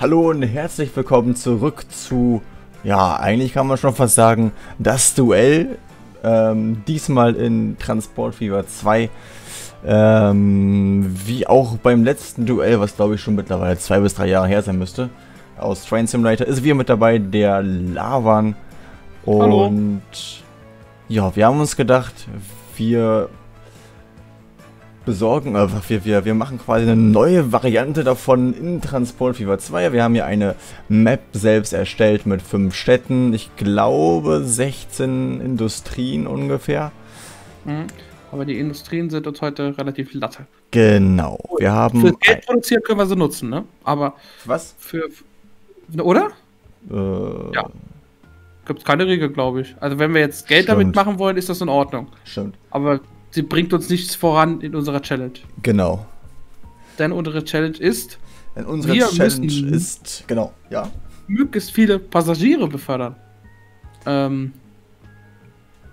Hallo und herzlich willkommen zurück zu, ja, eigentlich kann man schon fast sagen, das Duell. Ähm, diesmal in Transport Fever 2. Ähm, wie auch beim letzten Duell, was glaube ich schon mittlerweile zwei bis drei Jahre her sein müsste, aus Train Simulator, ist wieder mit dabei der Lavan. Und Hallo. ja, wir haben uns gedacht, wir besorgen, einfach wir, wir, wir machen quasi eine neue Variante davon in Transport Fever 2. Wir haben hier eine Map selbst erstellt mit fünf Städten, ich glaube 16 Industrien ungefähr. Mhm. Aber die Industrien sind uns heute relativ latte. Genau. Wir haben. Für Geld produzieren können wir sie nutzen, ne? Aber. Was? Für. Oder? Äh, ja. Gibt es keine Regel, glaube ich. Also, wenn wir jetzt Geld stimmt. damit machen wollen, ist das in Ordnung. Stimmt. Aber sie bringt uns nichts voran in unserer Challenge. Genau. Denn unsere Challenge ist. Denn unsere Challenge ist. Genau, ja. Möglichst viele Passagiere befördern. Ähm.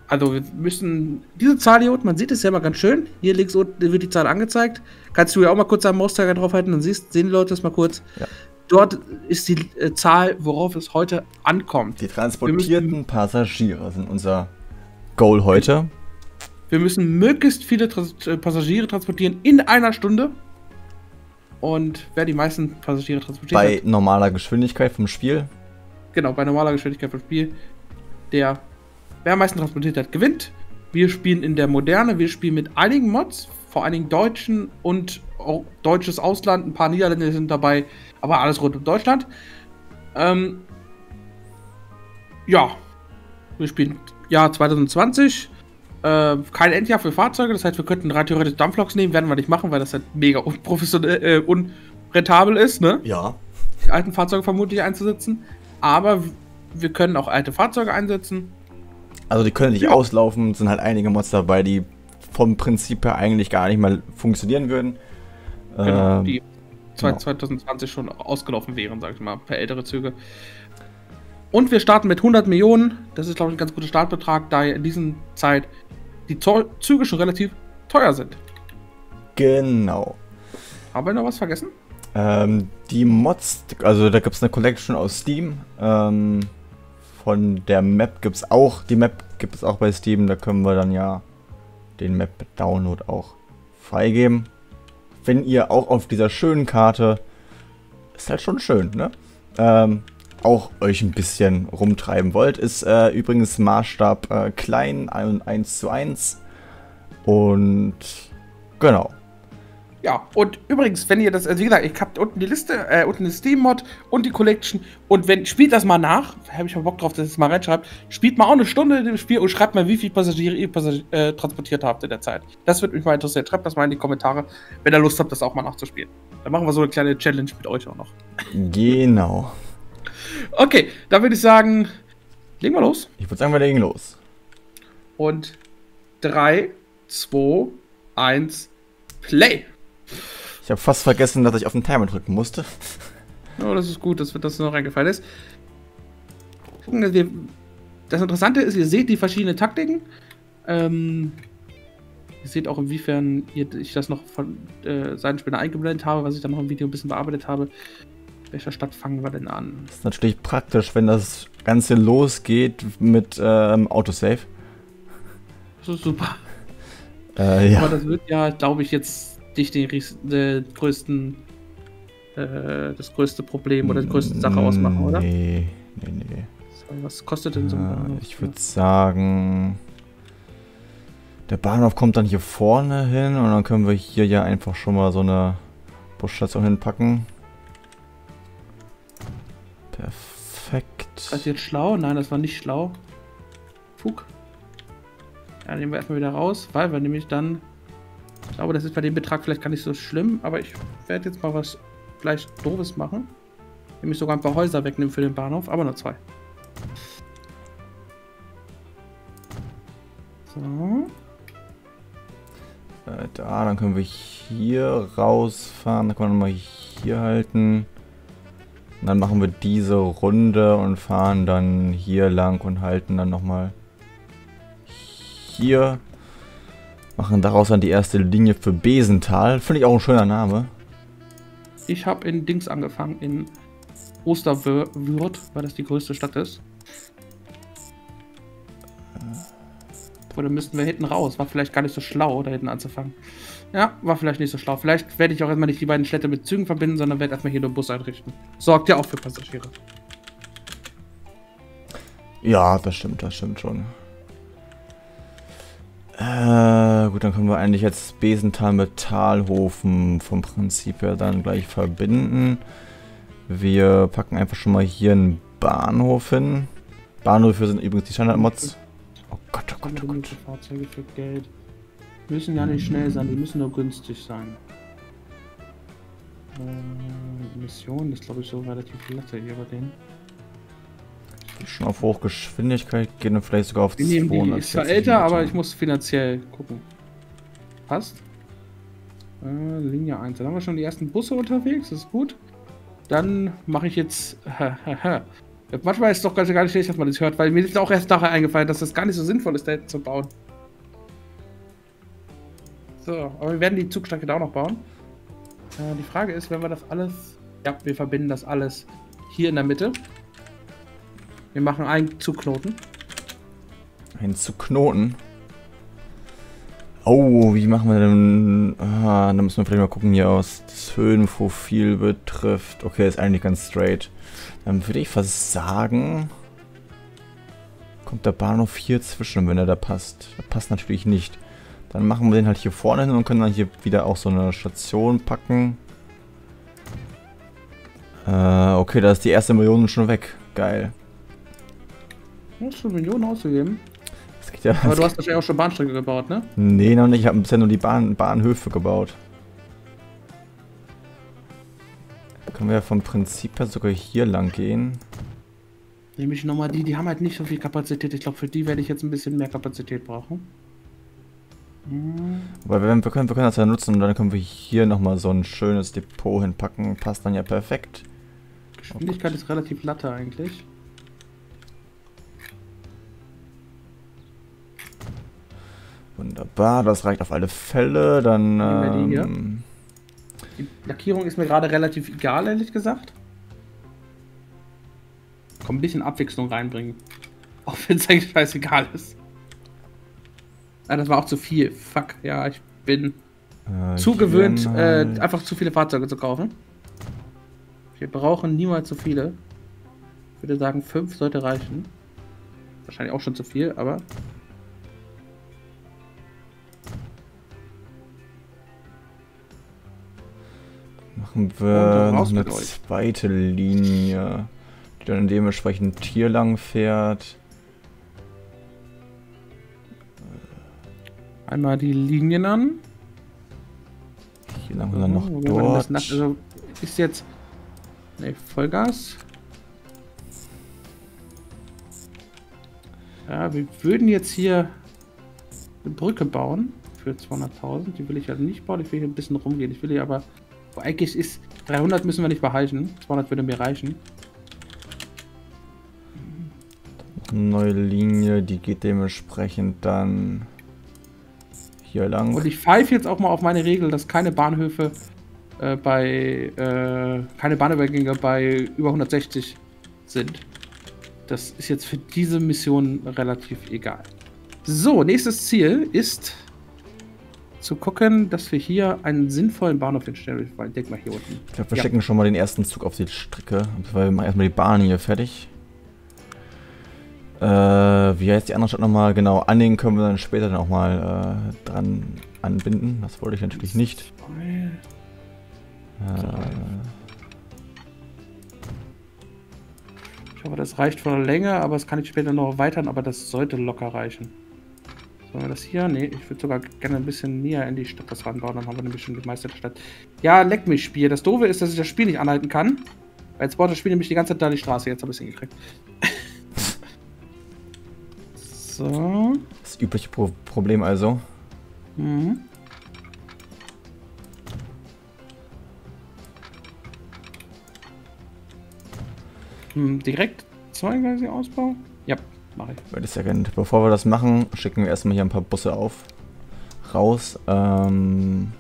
Also wir müssen diese Zahl hier unten, man sieht es ja mal ganz schön. Hier links unten wird die Zahl angezeigt. Kannst du ja auch mal kurz am Mauszeiger draufhalten, dann siehst, sehen die Leute das mal kurz. Ja. Dort ist die äh, Zahl, worauf es heute ankommt. Die transportierten Passagiere sind unser Goal heute. Wir müssen möglichst viele Trans äh, Passagiere transportieren in einer Stunde. Und wer die meisten Passagiere transportiert Bei hat, normaler Geschwindigkeit vom Spiel. Genau, bei normaler Geschwindigkeit vom Spiel. Der, wer am meisten transportiert hat, gewinnt. Wir spielen in der Moderne, wir spielen mit einigen Mods, vor allen Dingen deutschen und deutsches Ausland, ein paar Niederländer sind dabei, aber alles rund um Deutschland. Ähm, ja, wir spielen Jahr 2020 äh, kein Endjahr für Fahrzeuge, das heißt, wir könnten rein theoretisch Dampfloks nehmen, werden wir nicht machen, weil das halt mega unprofessionell, äh, unrentabel ist, ne? Ja. Die alten Fahrzeuge vermutlich einzusetzen. Aber wir können auch alte Fahrzeuge einsetzen. Also die können nicht ja. auslaufen, sind halt einige Mods dabei, die vom Prinzip her eigentlich gar nicht mal funktionieren würden. Genau, ähm, die genau. 2020 schon ausgelaufen wären, sag ich mal, per ältere Züge. Und wir starten mit 100 Millionen. Das ist, glaube ich, ein ganz guter Startbetrag, da in dieser Zeit die Züge schon relativ teuer sind. Genau. Haben wir noch was vergessen? Ähm, die Mods, also da gibt es eine Collection aus Steam. Ähm, von der Map gibt es auch, die Map gibt es auch bei Steam, da können wir dann ja den Map-Download auch freigeben. Wenn ihr auch auf dieser schönen Karte, ist halt schon schön, ne? Ähm, auch euch ein bisschen rumtreiben wollt, ist äh, übrigens Maßstab äh, klein und 1 zu 1. Und genau. Ja, und übrigens, wenn ihr das, also wie gesagt, ich hab unten die Liste, äh, unten das Steam-Mod und die Collection. Und wenn, spielt das mal nach, habe ich mal Bock drauf, dass ihr es mal reinschreibt. Spielt mal auch eine Stunde in dem Spiel und schreibt mal, wie viele Passagiere ihr Passagier, äh, transportiert habt in der Zeit. Das würde mich mal interessieren. Schreibt das mal in die Kommentare, wenn ihr Lust habt, das auch mal nachzuspielen. Dann machen wir so eine kleine Challenge mit euch auch noch. Genau. Okay, dann würde ich sagen, legen wir los. Ich würde sagen, wir legen los. Und 3, 2, 1, Play. Ich habe fast vergessen, dass ich auf den Timer drücken musste. Oh, das ist gut, dass das noch reingefallen ist. Das Interessante ist, ihr seht die verschiedenen Taktiken. Ähm, ihr seht auch, inwiefern ich das noch von äh, Seitenspinner eingeblendet habe, was ich dann noch im Video ein bisschen bearbeitet habe. Welcher Stadt fangen wir denn an? Das ist natürlich praktisch, wenn das Ganze losgeht mit ähm, Autosave. Das ist super. Äh, ja. Aber das wird ja, glaube ich, jetzt nicht den, den größten, äh, das größte Problem oder die größte Sache ausmachen, oder? Nee, nee, nee. So, was kostet denn so ein Bahnhof? Ich würde sagen, der Bahnhof kommt dann hier vorne hin und dann können wir hier ja einfach schon mal so eine Busstation hinpacken. Ist das jetzt schlau? Nein, das war nicht schlau. Fug. Ja, nehmen wir erstmal wieder raus, weil wir nämlich dann... Ich glaube, das ist bei dem Betrag vielleicht gar nicht so schlimm, aber ich werde jetzt mal was gleich doofes machen. Nämlich sogar ein paar Häuser wegnehmen für den Bahnhof, aber nur zwei. So. Äh, da, dann können wir hier rausfahren. Dann können wir mal hier halten. Und dann machen wir diese Runde und fahren dann hier lang und halten dann nochmal hier. Machen daraus dann die erste Linie für Besental. Finde ich auch ein schöner Name. Ich habe in Dings angefangen, in Osterwürth, weil das die größte Stadt ist. Oder müssten wir hinten raus? War vielleicht gar nicht so schlau, da hinten anzufangen. Ja, war vielleicht nicht so schlau. Vielleicht werde ich auch erstmal nicht die beiden Städte mit Zügen verbinden, sondern werde erstmal hier nur Bus einrichten. Sorgt ja auch für Passagiere. Ja, das stimmt, das stimmt schon. Äh, gut, dann können wir eigentlich jetzt Besenthal mit Talhofen vom Prinzip her dann gleich verbinden. Wir packen einfach schon mal hier einen Bahnhof hin. Bahnhöfe sind übrigens die Standardmods. Oh Gott, oh Gott, oh Gott. Fahrzeuge für Geld. Müssen ja nicht schnell sein, die müssen nur günstig sein. Äh, Mission ist glaube ich so relativ latte hier bei denen. Schon auf Hochgeschwindigkeit gehen und vielleicht sogar auf Wir nehmen die, ist zwar älter, aber ich muss finanziell gucken. Passt. Äh, Linie 1. Dann haben wir schon die ersten Busse unterwegs, das ist gut. Dann mache ich jetzt. Manchmal ist es doch gar nicht schlecht, dass man das hört, weil mir ist auch erst nachher eingefallen, dass das gar nicht so sinnvoll ist, da hinten zu bauen. So, aber wir werden die Zugstrecke da auch noch bauen. Äh, die Frage ist, wenn wir das alles... Ja, wir verbinden das alles hier in der Mitte. Wir machen einen Zugknoten. Ein Zugknoten? Oh, wie machen wir denn... Ah, da müssen wir vielleicht mal gucken hier aus das Höhenprofil betrifft. Okay, ist eigentlich ganz straight. Dann würde ich fast sagen... Kommt der Bahnhof hier zwischen, wenn er da passt. Das passt natürlich nicht. Dann machen wir den halt hier vorne hin und können dann hier wieder auch so eine Station packen. Äh, okay, da ist die erste Million schon weg. Geil. Hast du Millionen ausgegeben? Ja, Aber du hast wahrscheinlich auch schon Bahnstrecke gebaut, ne? Nee, noch nicht. Ich habe bisher nur die Bahn, Bahnhöfe gebaut. Können wir ja vom Prinzip her sogar hier lang gehen. Nehme ich nochmal die, die haben halt nicht so viel Kapazität. Ich glaube, für die werde ich jetzt ein bisschen mehr Kapazität brauchen. Hm. Aber wir, wir, können, wir können das ja nutzen und dann können wir hier nochmal so ein schönes Depot hinpacken. Passt dann ja perfekt. Geschwindigkeit oh ist relativ latte eigentlich. Wunderbar, das reicht auf alle Fälle. Dann. Ähm, die, die Lackierung ist mir gerade relativ egal, ehrlich gesagt. Komm, ein bisschen Abwechslung reinbringen. Auch wenn es eigentlich scheißegal ist. Ah, das war auch zu viel. Fuck, ja, ich bin äh, zu gewöhnt, äh, einfach zu viele Fahrzeuge zu kaufen. Wir brauchen niemals zu viele. Ich würde sagen, fünf sollte reichen. Wahrscheinlich auch schon zu viel, aber Machen wir noch eine zweite Linie, die dann dementsprechend hier lang fährt. Einmal die Linien an. Hier lang und dann noch oh, dort. Nach, also ist jetzt ne Vollgas. Ja, wir würden jetzt hier eine Brücke bauen für 200.000. Die will ich halt nicht bauen. Ich will hier ein bisschen rumgehen. Ich will hier aber eigentlich ist 300 müssen wir nicht behalten. 200 würde mir reichen. Neue Linie, die geht dementsprechend dann hier lang. Und ich pfeife jetzt auch mal auf meine Regel, dass keine Bahnhöfe äh, bei äh, keine Bahnübergänge bei über 160 sind. Das ist jetzt für diese Mission relativ egal. So, nächstes Ziel ist zu gucken, dass wir hier einen sinnvollen Bahnhof hinstellen. Ich denke mal hier unten. Ich glaube, wir ja. stecken schon mal den ersten Zug auf die Strecke. Weil wir machen erstmal die Bahn hier fertig. Äh, wie heißt die andere Stadt nochmal? Genau, anlegen können wir dann später dann auch mal äh, dran anbinden. Das wollte ich natürlich nicht. Äh, ich hoffe, das reicht von der Länge, aber das kann ich später noch erweitern, aber das sollte locker reichen. Sollen wir das hier? Ne, ich würde sogar gerne ein bisschen näher in die Stadt das ranbauen. Dann haben wir nämlich schon die meiste der Stadt. Ja, leck mich Spiel. Das Doofe ist, dass ich das Spiel nicht anhalten kann. Weil jetzt baut das Spiel nämlich die ganze Zeit da die Straße. Jetzt habe ich es hingekriegt. So. Das übliche Pro Problem also. Mhm. Hm, direkt zweigleisig Ausbau? Ja. Mach ich. Ich sehr gerne. Bevor wir das machen, schicken wir erstmal hier ein paar Busse auf. Raus. Ähm,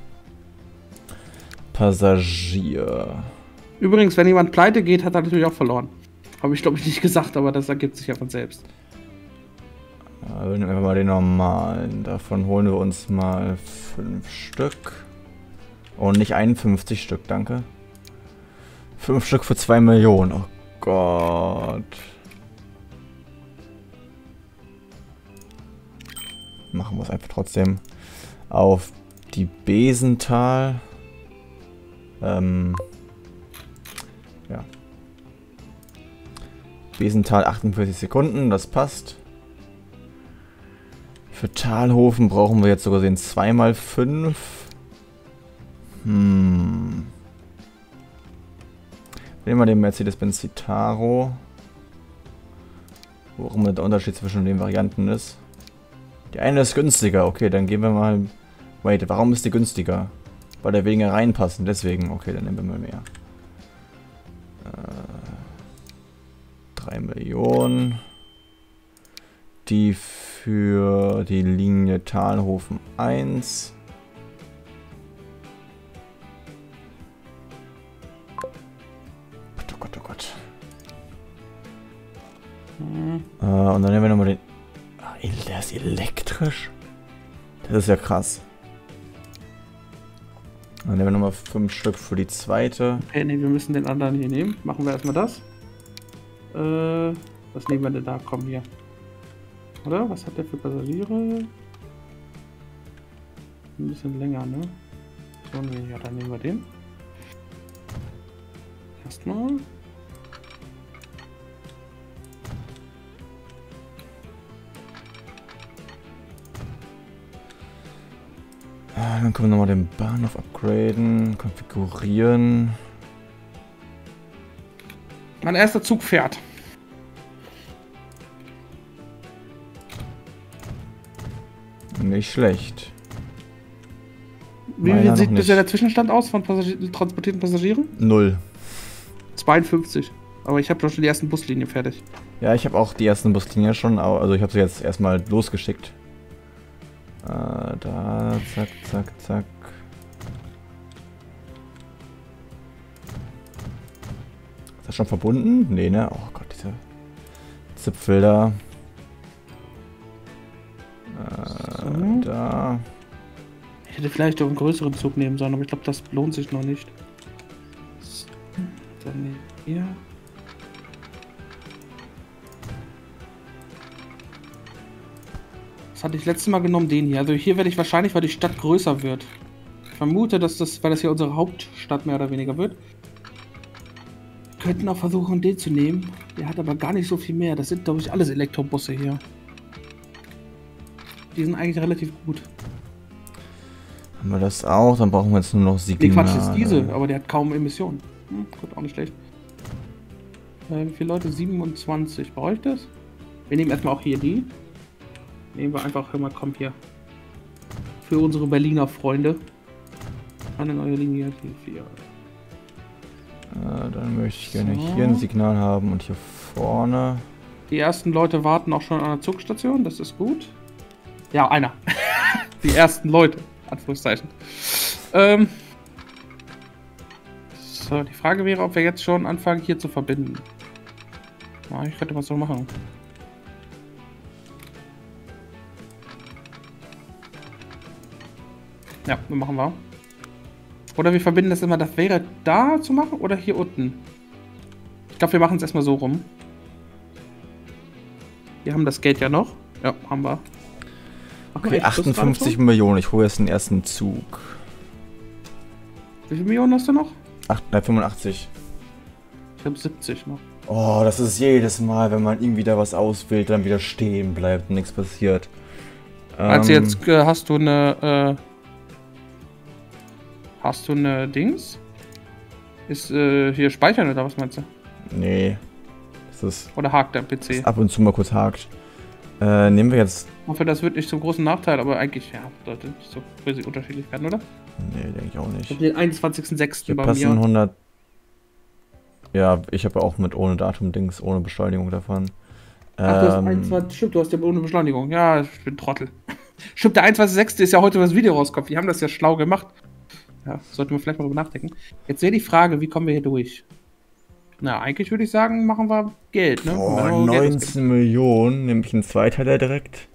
Passagier. Übrigens, wenn jemand pleite geht, hat er natürlich auch verloren. Habe ich, glaube ich, nicht gesagt, aber das ergibt sich ja von selbst. Also nehmen wir mal den normalen. Davon holen wir uns mal fünf Stück. Und nicht 51 Stück, danke. Fünf Stück für zwei Millionen. Oh Gott. Machen wir es einfach trotzdem auf die Besental. Ähm, ja. Besental 48 Sekunden, das passt. Für Talhofen brauchen wir jetzt sogar den 2x5. Hm. Nehmen wir den Mercedes-Benz Citaro. Immer der Unterschied zwischen den Varianten ist. Die eine ist günstiger. Okay, dann gehen wir mal... Wait, warum ist die günstiger? Weil da weniger reinpassen. Deswegen. Okay, dann nehmen wir mal mehr. Äh, 3 Millionen. Die für die Linie Talhofen 1. Oh Gott, oh Gott. Hm. Äh, und dann nehmen wir nochmal den... Ah, der ist elektrisch? Das ist ja krass. Dann nehmen wir nochmal fünf Stück für die zweite. Okay, nee, wir müssen den anderen hier nehmen. Machen wir erstmal das. Äh, was nehmen wir denn da? Komm hier. Oder? Was hat der für Passagiere? Ein bisschen länger, ne? So, nee, ja, dann nehmen wir den. Erstmal. Ah, Dann können wir nochmal den Bahnhof upgraden, konfigurieren. Mein erster Zug fährt. Nicht schlecht. Wie Meiner sieht bisher der Zwischenstand aus von Passagier transportierten Passagieren? Null. 52. Aber ich habe doch schon die ersten Buslinien fertig. Ja, ich habe auch die ersten Buslinien schon, also ich habe sie jetzt erstmal losgeschickt. Äh, da, zack, zack, zack. Ist das schon verbunden? Nee, ne? Oh Gott, diese Zipfel da. Äh, So. da. Ich hätte vielleicht auch einen größeren Zug nehmen sollen, aber ich glaube, das lohnt sich noch nicht. So, Dann nehmen wir. Was hatte ich letztes Mal genommen? Den hier. Also hier werde ich wahrscheinlich, weil die Stadt größer wird. Ich vermute, dass das, weil das hier unsere Hauptstadt mehr oder weniger wird. Wir könnten auch versuchen, den zu nehmen. Der hat aber gar nicht so viel mehr. Das sind, glaube ich, alles Elektrobusse hier. Die sind eigentlich relativ gut. Haben wir das auch? Dann brauchen wir jetzt nur noch Nee, Signale. Quatsch, ist diese, aber der hat kaum Emissionen. Hm, gut, auch nicht schlecht. Äh, wie viele Leute? 27. Brauche ich das? Wir nehmen erstmal auch hier die. Nehmen wir einfach, hör mal, komm hier. Für unsere Berliner Freunde. Eine neue Linie, die vier. Äh, dann möchte ich gerne So. hier ein Signal haben und hier vorne. Die ersten Leute warten auch schon an der Zugstation, das ist gut. Ja, einer. die ersten Leute, Anführungszeichen. Ähm. So, die Frage wäre, ob wir jetzt schon anfangen, hier zu verbinden. Ja, ich könnte was so machen. Ja, wir machen wir. Oder wir verbinden das immer, das wäre da zu machen oder hier unten. Ich glaube, wir machen es erstmal so rum. Wir haben das Geld ja noch. Ja, haben wir. Okay, echt Schluss gerade 58 schon? Millionen. Ich hole jetzt den ersten Zug. Wie viele Millionen hast du noch? 8, nein, 85. Ich habe 70 noch. Oh, das ist jedes Mal, wenn man irgendwie da was auswählt, dann wieder stehen bleibt und nichts passiert. Also Ähm, jetzt äh, hast du eine. Äh, hast du eine Dings? Ist äh, hier speichern oder was meinst du? Nee. Das ist Oder hakt der PC? ab und zu mal kurz hakt. Äh, nehmen wir jetzt. Ich hoffe, das wird nicht zum großen Nachteil, aber eigentlich, ja, sollte nicht so crazy unterschiedlich werden, oder? Nee, denke ich auch Ich nicht. habe den 21.06. Hier bei passen mir. 100. Ja, ich habe ja auch mit ohne Datum-Dings, ohne Beschleunigung davon. Ach, du hast Ähm, 21, stimmt, du hast ja ohne Beschleunigung. Ja, ich bin Trottel. Stimmt, der 21.06. ist ja heute, wo das Video rauskommt. Die haben das ja schlau gemacht. Ja, sollten wir vielleicht mal drüber nachdenken. Jetzt wäre die Frage, wie kommen wir hier durch? Na, eigentlich würde ich sagen, machen wir Geld, ne? Boah, Wenn wir Geld 19 Millionen, nämlich ein Zweiteiler direkt.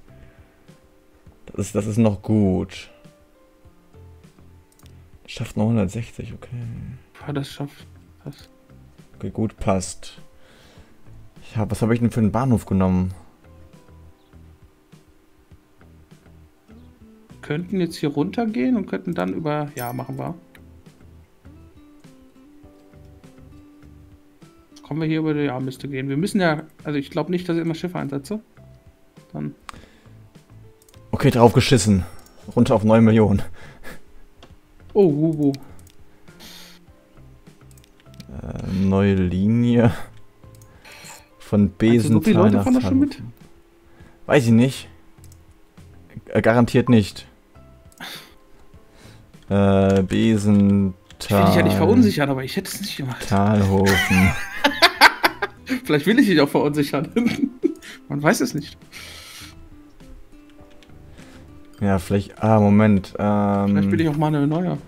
Das ist, das ist noch gut. Schafft noch 160, okay. Ja, das schafft. Das. Okay, gut, passt. Ja, was habe ich denn für einen Bahnhof genommen? Könnten jetzt hier runtergehen und könnten dann über. Ja, machen wir. Jetzt kommen wir hier über die. Ja, müsste gehen. Wir müssen ja. Also, ich glaube nicht, dass ich immer Schiffe einsetze. Dann. Okay, drauf geschissen. Runter auf 9 Millionen. Oh, Wubu. Äh, neue Linie. Von Besen so viele Leute fahren da schon mit? Weiß ich nicht. Äh, garantiert nicht. Äh, Besen. Ich will dich ja nicht verunsichern, aber ich hätte es nicht gemacht. Talhofen. Vielleicht will ich dich auch verunsichern. Man weiß es nicht. Ja, vielleicht. Ah, Moment. Ähm, Vielleicht will ich auch mal eine neue.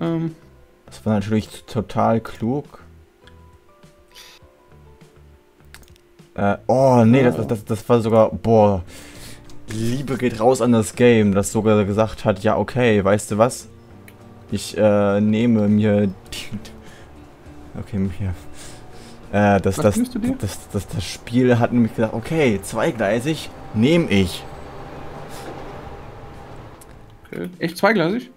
Ähm, Das war natürlich total klug. Äh, oh, nee, das, das, das war sogar. Boah. Liebe geht raus an das Game, das sogar gesagt hat, ja, okay, weißt du was? Ich äh, nehme mir die. Okay, mir. Äh, das, Was das, das, das, das Spiel hat nämlich gesagt, okay, zweigleisig nehme ich. Okay. Echt zweigleisig?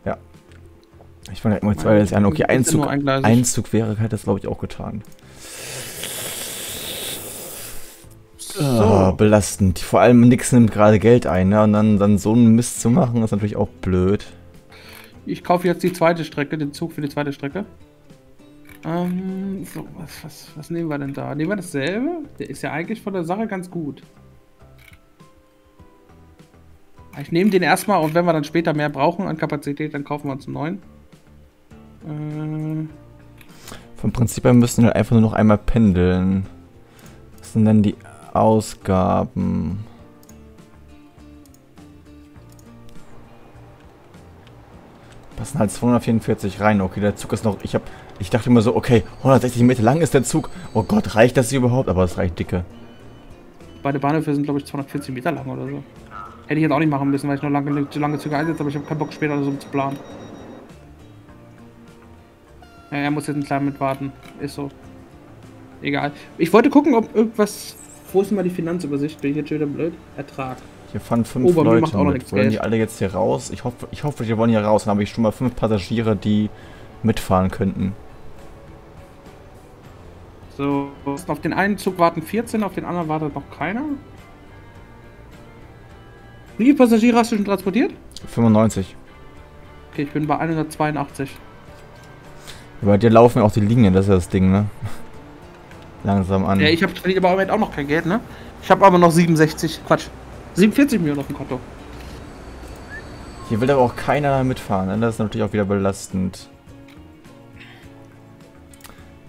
Ich fange immer zweigleisig an. Okay, ja Einzug. Einzug wäre, hat das glaube ich auch getan. Ah, belastend. Vor allem nix nimmt gerade Geld ein, ne? Und dann, dann so einen Mist zu machen, ist natürlich auch blöd. Ich kaufe jetzt die zweite Strecke, den Zug für die zweite Strecke. Ähm, so, was, was, was nehmen wir denn da? Nehmen wir dasselbe? Der ist ja eigentlich von der Sache ganz gut. Ich nehme den erstmal und wenn wir dann später mehr brauchen an Kapazität, dann kaufen wir uns einen neuen. Äh, Vom Prinzip her müssen wir einfach nur noch einmal pendeln. Was sind denn die Ausgaben? Passen halt 244 rein. Okay, der Zug ist noch. Ich hab. Ich dachte immer so, okay, 160 Meter lang ist der Zug. Oh Gott, reicht das überhaupt? Aber es reicht dicke. beide Bahnhöfe sind, glaube ich, 240 Meter lang oder so. Hätte ich jetzt auch nicht machen müssen, weil ich noch lange, zu lange Züge einsetze, aber ich habe keinen Bock später so zu planen. Ja, er muss jetzt einen kleinen mit warten. Ist so. Egal. Ich wollte gucken, ob irgendwas. Wo ist denn mal die Finanzübersicht? Bin ich jetzt schon wieder blöd? Ertrag. Hier fahren fünf Oh, Leute auch noch mit. nichts Wollen die alle jetzt hier raus? Ich hoffe, ich hoffe, die wollen hier raus. Dann habe ich schon mal fünf Passagiere, die mitfahren könnten. So, auf den einen Zug warten 14, auf den anderen wartet noch keiner. Wie viele Passagiere hast du schon transportiert? 95. Okay, ich bin bei 182. Bei dir laufen ja auch die Linien, das ist ja das Ding, ne? Langsam an. Ja, ich habe aber im Moment auch noch kein Geld, ne? Ich habe aber noch 67, Quatsch, 47 Millionen auf dem Konto. Hier will aber auch keiner mitfahren, ne? Das ist natürlich auch wieder belastend.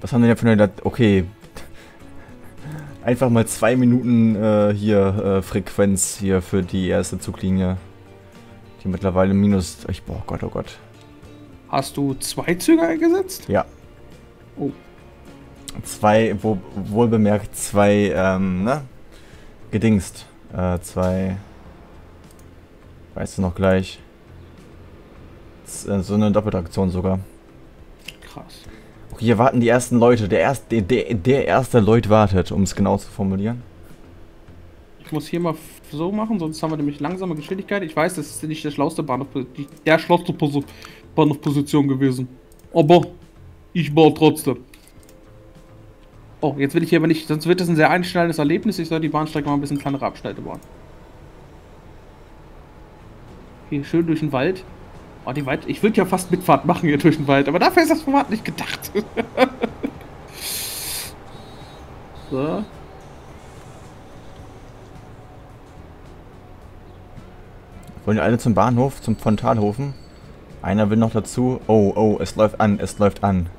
Was haben wir denn für eine... Okay. Einfach mal zwei Minuten äh, hier äh, Frequenz hier für die erste Zuglinie. Die mittlerweile minus... Ich, boah, Gott, oh Gott. Hast du zwei Züge eingesetzt? Ja. Oh. Zwei, wo, wohlbemerkt zwei, ähm, ne? Gedingst. Äh, zwei. Weißt du noch gleich. Äh, so eine Doppeldaktion sogar. Krass. Hier warten die ersten Leute. Der, erst, der, der, erste Leut wartet, um es genau zu formulieren. Ich muss hier mal so machen, sonst haben wir nämlich langsame Geschwindigkeit. Ich weiß, das ist nicht der schlauste Bahnhof, der schlauste Posi Bahnhofposition gewesen. Aber ich baue trotzdem. Oh, jetzt will ich hier aber nicht, sonst wird das ein sehr einschneidendes Erlebnis. Ich soll die Bahnstrecke mal ein bisschen kleinere Abschnitte bauen. Hier schön durch den Wald. Oh, die Wald. Ich würde ja fast Mitfahrt machen hier durch den Wald, aber dafür ist das Format nicht gedacht. so. Wollen die alle zum Bahnhof, zum Frontalhofen? Einer will noch dazu. Oh, oh, es läuft an, es läuft an.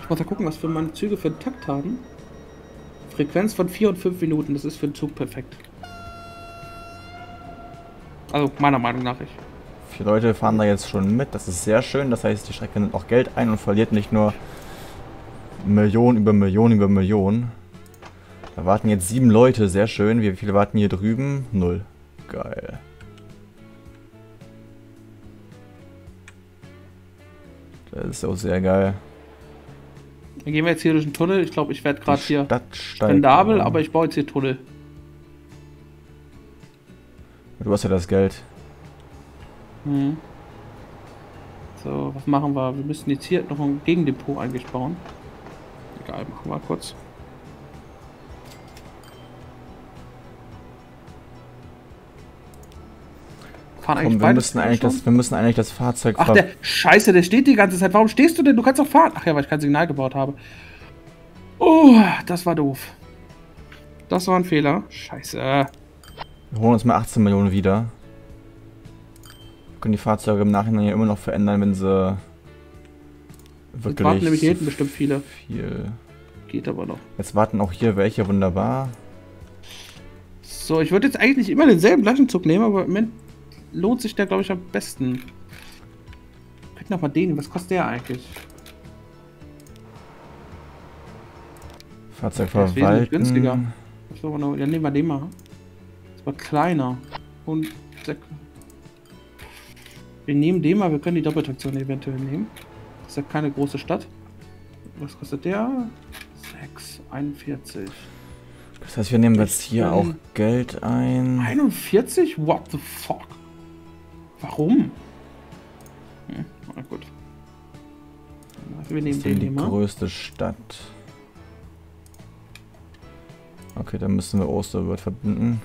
Ich muss mal gucken, was wir meine Züge für einen Takt haben. Frequenz von 4 und 5 Minuten, das ist für einen Zug perfekt. Also, meiner Meinung nach. Ich. Vier Leute fahren da jetzt schon mit. Das ist sehr schön. Das heißt, die Strecke nimmt auch Geld ein und verliert nicht nur Million über Million über Million. Da warten jetzt sieben Leute. Sehr schön. Wie viele warten hier drüben? Null. Geil. Das ist auch sehr geil. Dann gehen wir jetzt hier durch den Tunnel. Ich glaube, ich werde gerade hier spendabel, aber ich baue jetzt hier Tunnel. Du hast ja das Geld. Mhm. So, was machen wir? Wir müssen jetzt hier noch ein Gegendepot eigentlich bauen. Egal, machen wir kurz. Fahren Komm, wir müssen, eigentlich schon? das, wir müssen eigentlich das Fahrzeug Ach, der Scheiße, der steht die ganze Zeit. Warum stehst du denn? Du kannst doch fahren. Ach ja, weil ich kein Signal gebaut habe. Oh, das war doof. Das war ein Fehler. Scheiße. Wir holen uns mal 18 Millionen wieder. Wir können die Fahrzeuge im Nachhinein ja immer noch verändern, wenn sie Jetzt wirklich warten nämlich hier hinten bestimmt viele. viel. Geht aber noch. Jetzt warten auch hier welche, wunderbar. So, ich würde jetzt eigentlich immer denselben Flaschenzug nehmen, aber im Moment lohnt sich der, glaube ich, am besten. Krieg noch mal den. Was kostet der eigentlich? Fahrzeug Der ist wesentlich verwalten. günstiger. So, genau. Dann nehmen wir den mal. Das war kleiner. Und sek- wir nehmen den mal. Wir können die Doppeltraktion eventuell nehmen. Das ist ja keine große Stadt. Was kostet der? 6,41. Das heißt, wir nehmen jetzt hier auch Geld ein. 41? What the fuck? Warum? Hm, na gut. Wir nehmen den die mal. größte Stadt. Okay, dann müssen wir Osterwirt verbinden.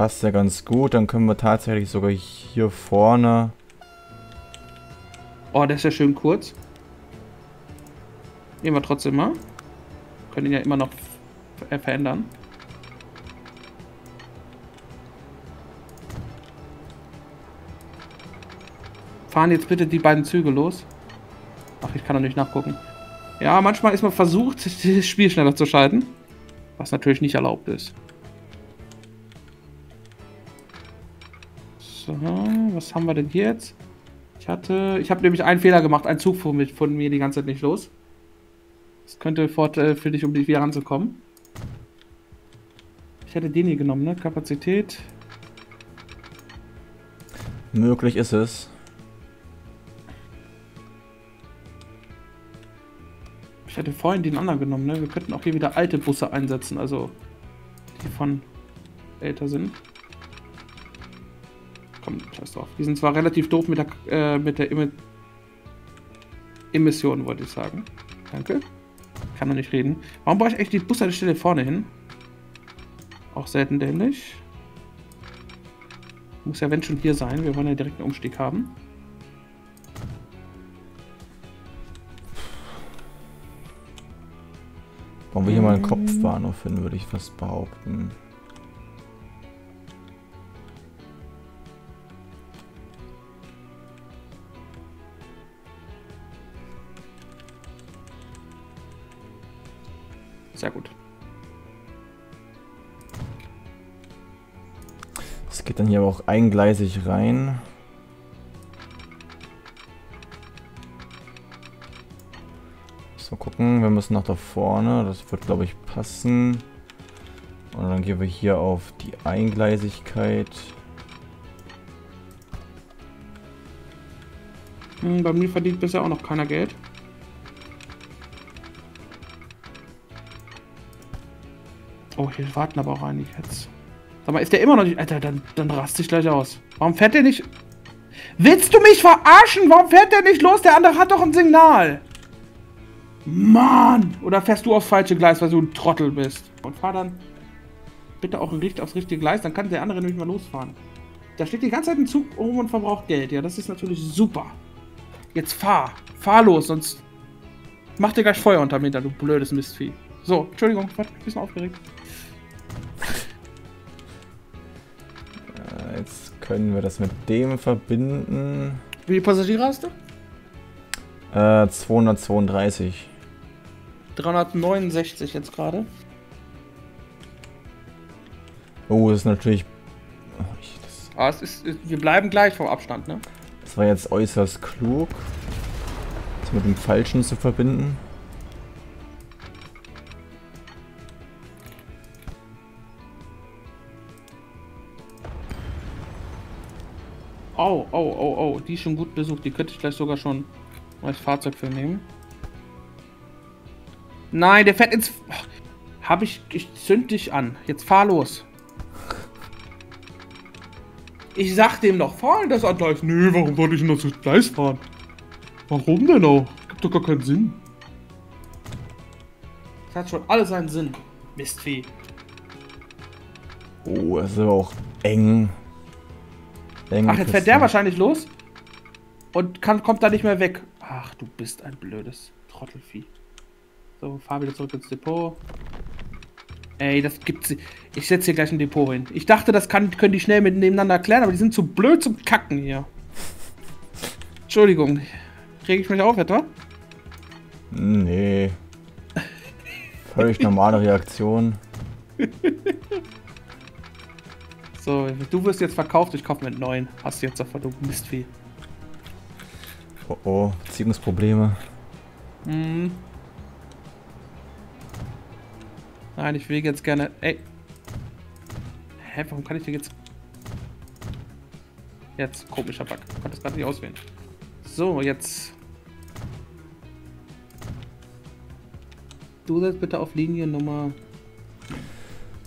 Passt ja ganz gut. Dann können wir tatsächlich sogar hier vorne. Oh, der ist ja schön kurz. Nehmen wir trotzdem mal. Können ihn ja immer noch ver- verändern. Fahren jetzt bitte die beiden Züge los. Ach, ich kann doch nicht nachgucken. Ja, manchmal ist man versucht, das Spiel schneller zu schalten. Was natürlich nicht erlaubt ist. Was haben wir denn hier jetzt? Ich hatte, ich habe nämlich einen Fehler gemacht. Ein Zug fuhr mit von mir die ganze Zeit nicht los. Das könnte Vorteil für dich, um dich wieder ranzukommen. Ich hätte den hier genommen, ne? Kapazität. Möglich ist es. Ich hätte vorhin den anderen genommen, ne? Wir könnten auch hier wieder alte Busse einsetzen, also die von älter sind. Komm, scheiß drauf. Die sind zwar relativ doof mit der, äh, mit der Emi Emission, wollte ich sagen. Danke. Kann noch nicht reden. Warum brauche ich echt die Bushaltestelle vorne hin? Auch selten dämlich. Muss ja wenn schon hier sein. Wir wollen ja direkt einen Umstieg haben. Bauen wir hier mal einen Kopfbahnhof hin, würde ich fast behaupten. Sehr gut. Es geht dann hier aber auch eingleisig rein. So gucken, wir müssen nach da vorne. Das wird, glaube ich, passen. Und dann gehen wir hier auf die Eingleisigkeit. Hm, bei mir verdient bisher auch noch keiner Geld. Oh, hier warten aber auch einige jetzt. Sag mal, ist der immer noch nicht... Alter, dann, dann raste ich gleich aus. Warum fährt der nicht... Willst du mich verarschen? Warum fährt der nicht los? Der andere hat doch ein Signal. Mann! Oder fährst du aufs falsche Gleis, weil du ein Trottel bist? Und fahr dann bitte auch richtig aufs richtige Gleis, dann kann der andere nämlich mal losfahren. Da steht die ganze Zeit ein Zug rum und verbraucht Geld. Ja, das ist natürlich super. Jetzt fahr. Fahr los, sonst mach dir gleich Feuer unterm Hintern, du blödes Mistvieh. So, Entschuldigung, ich war ein bisschen aufgeregt. Können wir das mit dem verbinden. Wie viele Passagiere hast du? Äh, 232. 369 jetzt gerade. Oh, das ist natürlich... Oh, ich, das, Aber es ist, wir bleiben gleich vom Abstand, ne? Das war jetzt äußerst klug, das mit dem Falschen zu verbinden. Oh, oh, oh, oh, die ist schon gut besucht. Die könnte ich gleich sogar schon als Fahrzeug für nehmen. Nein, der fährt ins... Hab ich... Ich zünd dich an. Jetzt fahr los. Ich sag dem noch, fahr in das Gleis. Nee, warum soll ich denn das Gleis fahren? Warum denn auch? Gibt doch gar keinen Sinn. Das hat schon alles seinen Sinn. Mistvieh. Oh, das ist aber auch eng. Ach, jetzt fährt der wahrscheinlich los. Und kann, kommt da nicht mehr weg. Ach, du bist ein blödes Trottelvieh. So, fahr wieder zurück ins Depot. Ey, das gibt's. Ich setze hier gleich ein Depot hin. Ich dachte, das kann, können die schnell mit nebeneinander klären, aber die sind zu blöd zum Kacken hier. Entschuldigung. Reg ich mich auf etwa? Nee. Völlig normale Reaktion. so, du wirst jetzt verkauft, ich kaufe mit neuen. Hast du jetzt davon, du Mistvieh. Oh oh, Beziehungsprobleme. Mhm. Nein, ich will jetzt gerne... Ey. Hä, warum kann ich den jetzt... Jetzt, komischer Bug. Ich konnte das gerade nicht auswählen. So, jetzt... Du setzt bitte auf Linie Nummer...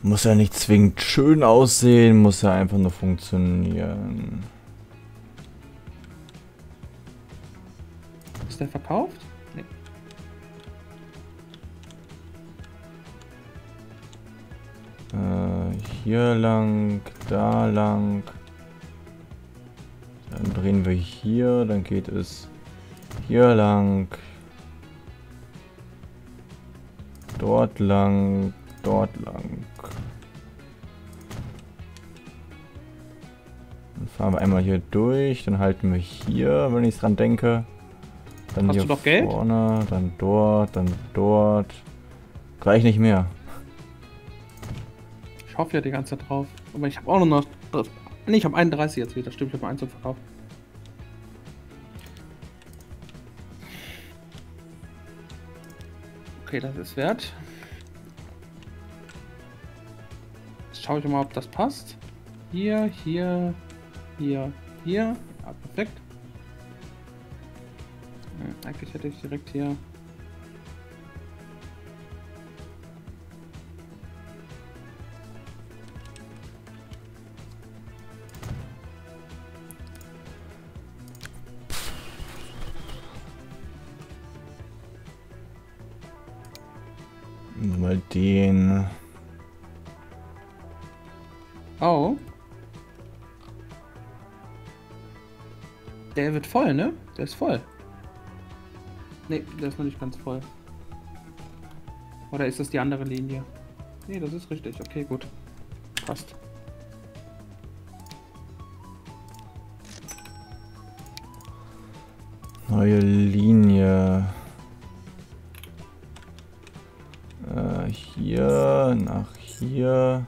Muss ja nicht zwingend schön aussehen, muss ja einfach nur funktionieren. Ist der verkauft? Äh, hier lang, da lang. Dann drehen wir hier, dann geht es hier lang. Dort lang, dort lang. Dann fahren wir einmal hier durch, dann halten wir hier, wenn ich dran denke. Dann Hast hier du doch Geld? vorne, dann dort, dann dort. Gleich nicht mehr. Ich hoffe ja die ganze Zeit drauf. Aber ich habe auch noch... Ne, ich habe 31 jetzt wieder. Stimmt, ich habe einen Zug verkauft. Okay, das ist wert. Schaue ich mal, ob das passt. Hier, hier, hier, hier. Ja, perfekt. Ja, eigentlich hätte ich direkt hier Mal den. Der wird voll, ne? Der ist voll. Ne, der ist noch nicht ganz voll. Oder ist das die andere Linie? Ne, das ist richtig. Okay, gut. Passt. Neue Linie. hier, nach hier.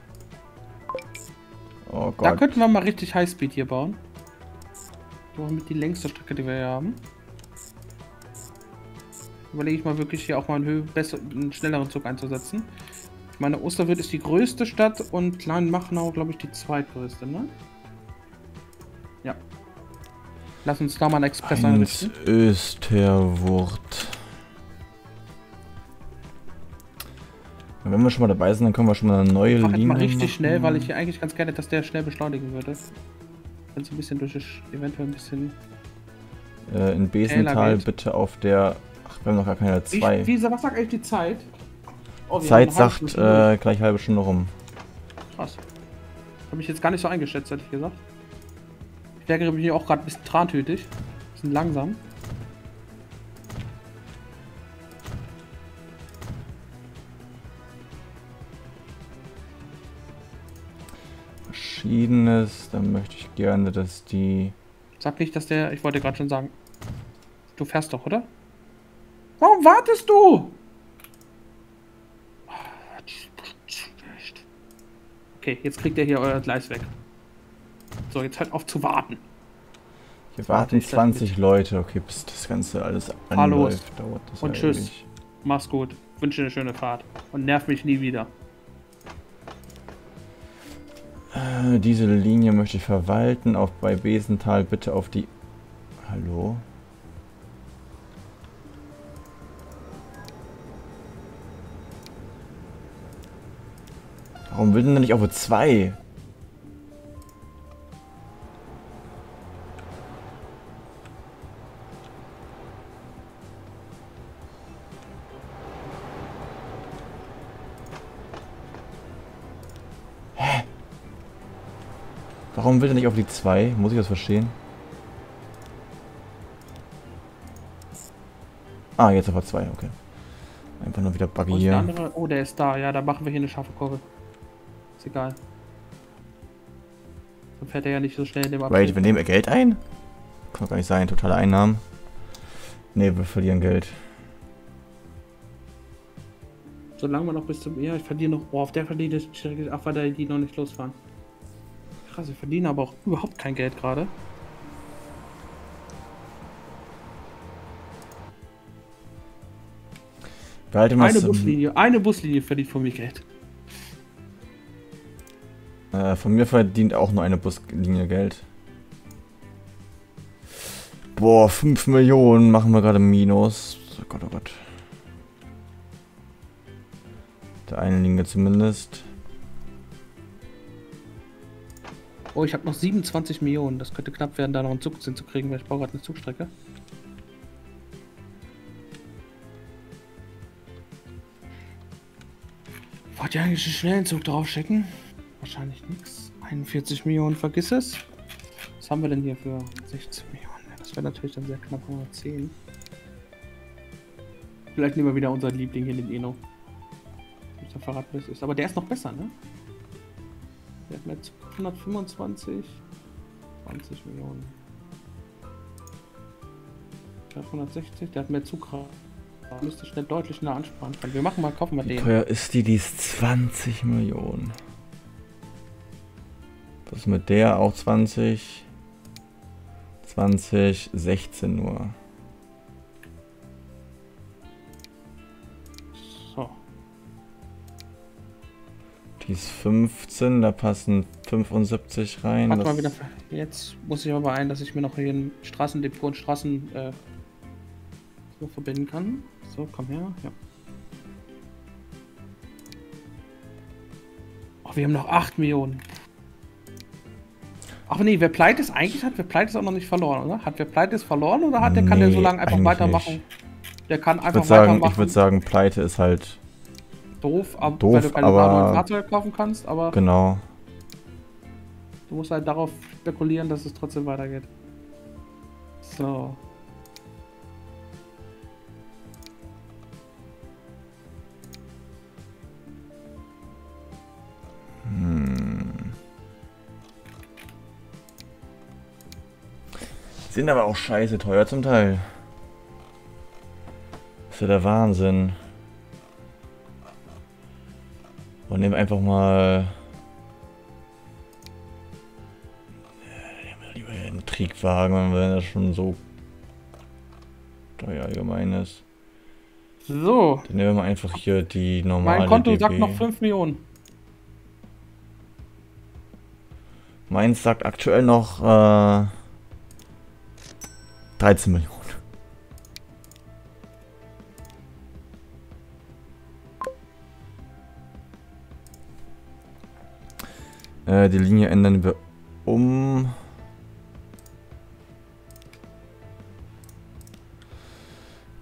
Oh Gott. Da könnten wir mal richtig Highspeed hier bauen. Mit die längste Strecke, die wir hier haben. Überlege ich mal wirklich hier auch mal einen, Höhe, besser, einen schnelleren Zug einzusetzen. Ich meine, Osterwirt ist die größte Stadt und Kleinmachnau, glaube ich, die zweitgrößte, ne? Ja. Lass uns da mal einen Express einrichten. Österwurt. Wenn wir schon mal dabei sind, dann können wir schon mal eine neue Linie Linie mal richtig machen. schnell, weil ich hier eigentlich ganz gerne, dass der schnell beschleunigen würde. Wenn es ein bisschen durch ist, eventuell ein bisschen... Äh, in Besenthal bitte auf der... Ach, wir haben noch gar keine zwei. Wie, wie, was sagt eigentlich die Zeit? Oh, Zeit sagt äh, gleich halbe Stunde rum. Krass. Habe ich jetzt gar nicht so eingeschätzt, hätte ich gesagt. Ich ärgere mich auch gerade ein bisschen trantütig. Bisschen langsam. Verschiedenes, dann möchte ich gerne, dass die... Sag nicht, dass der... Ich wollte gerade schon sagen. Du fährst doch, oder? Warum wartest du? Okay, jetzt kriegt er hier euer Gleis weg. So, jetzt hört auf zu warten. Hier warten 20 Leute. Okay, bis das Ganze alles Hallo. anläuft, dauert das Und tschüss. Mach's gut. Wünsche eine schöne Fahrt. Und nerv mich nie wieder. Diese Linie möchte ich verwalten. Auf bei Besenthal bitte auf die... Hallo? Warum will denn nicht auf 2? Warum will er nicht auf die 2? Muss ich das verstehen? Ah, jetzt auf 2, okay. Einfach nur wieder Buggy der hier. Oh, der ist da. Ja, da machen wir hier eine scharfe Kurve. Ist egal. Dann fährt er ja nicht so schnell in dem Wait, wir nehmen Geld ein? Kann doch gar nicht sein, totale Einnahmen. Ne, wir verlieren Geld. Solange wir noch bis zum. Ja, ich verliere noch. Oh, auf der direkt. Ach, weil da die noch nicht losfahren. Krass, ich verdiene aber auch überhaupt kein Geld gerade. Behalte mal Eine Buslinie, eine Buslinie verdient von mir Geld. Äh, von mir verdient auch nur eine Buslinie Geld. Boah, 5 Millionen machen wir gerade Minus. Oh Gott, oh Gott. Der eine Linie zumindest. Oh, ich habe noch 27 Millionen. Das könnte knapp werden, da noch einen Zug zu kriegen, weil ich baue gerade eine Zugstrecke. Wollt ihr eigentlich einen schnellen Zug draufschicken? Wahrscheinlich nichts. 41 Millionen, vergiss es. Was haben wir denn hier für 16 Millionen? Das wäre natürlich dann sehr knapp 110. Vielleicht nehmen wir wieder unseren Liebling hier, den Eno. Der verraten, ist. Aber der ist noch besser, ne? Der hat mir jetzt 125, 20 Millionen. Der hat 160, der hat mehr Zugkraft. Da müsste schnell deutlich schneller ansparen können. Wir machen mal, kaufen wir Wie den. teuer ist die? Die ist 20 Millionen. Was ist mit der? Auch 20. 20, 16 nur. Die ist 15, da passen 75 rein. Warte mal wieder. Jetzt muss ich aber ein, dass ich mir noch hier ein Straßendepot und Straßen äh, so verbinden kann. So, komm her. Ja. Oh, wir haben noch 8 Millionen. Ach nee, wer pleite ist, eigentlich hat wer pleite ist auch noch nicht verloren, oder? Hat wer pleite ist verloren oder hat der kann der so Nee, lange einfach weitermachen? nicht. Der kann Ich einfach sagen, weitermachen. ich würde sagen, Pleite ist halt doof, ab, doof, weil du keine aber- neuen Fahrzeuge kaufen kannst, aber genau. du musst halt darauf spekulieren, dass es trotzdem weitergeht. So. Sind aber auch scheiße teuer zum Teil. ist ja der Wahnsinn. Und nehmen einfach mal. Nehmen wir lieber einen Triebwagen, wenn das schon so teuer allgemein ist. So. Dann nehmen wir mal einfach hier die normale. Mein Konto DB. sagt noch 5 Millionen. Meins sagt aktuell noch äh, 13 Millionen. Äh, die Linie ändern wir um.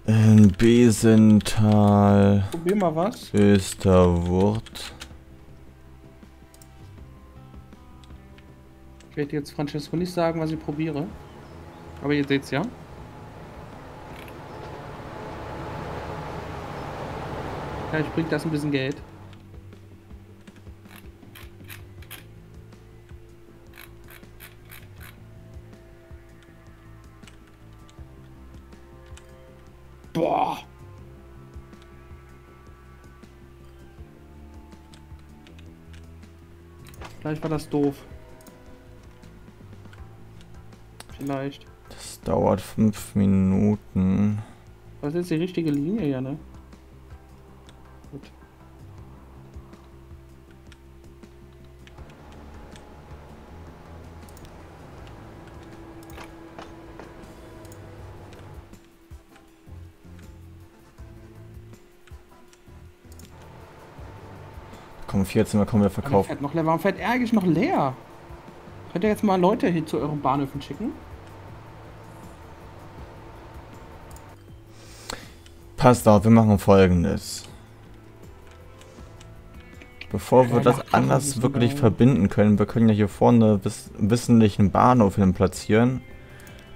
In Besenthal, Probier mal was. Österwurt. Ich werde jetzt Francesco nicht sagen, was ich probiere. Aber ihr seht's ja. Vielleicht bringt das ein bisschen Geld. war das doof. Vielleicht. Das dauert fünf Minuten. Das ist die richtige Linie, ja, ne? Komm, 14 Mal kommen wir verkaufen. fährt noch leer. Warum fährt eigentlich noch leer? Könnt ihr jetzt mal Leute hier zu euren Bahnhöfen schicken? Passt auf, wir machen folgendes. Bevor wir Ja, das anders wirklich wir- verbinden können, wir können ja hier vorne wiss wissentlichen Bahnhof hin platzieren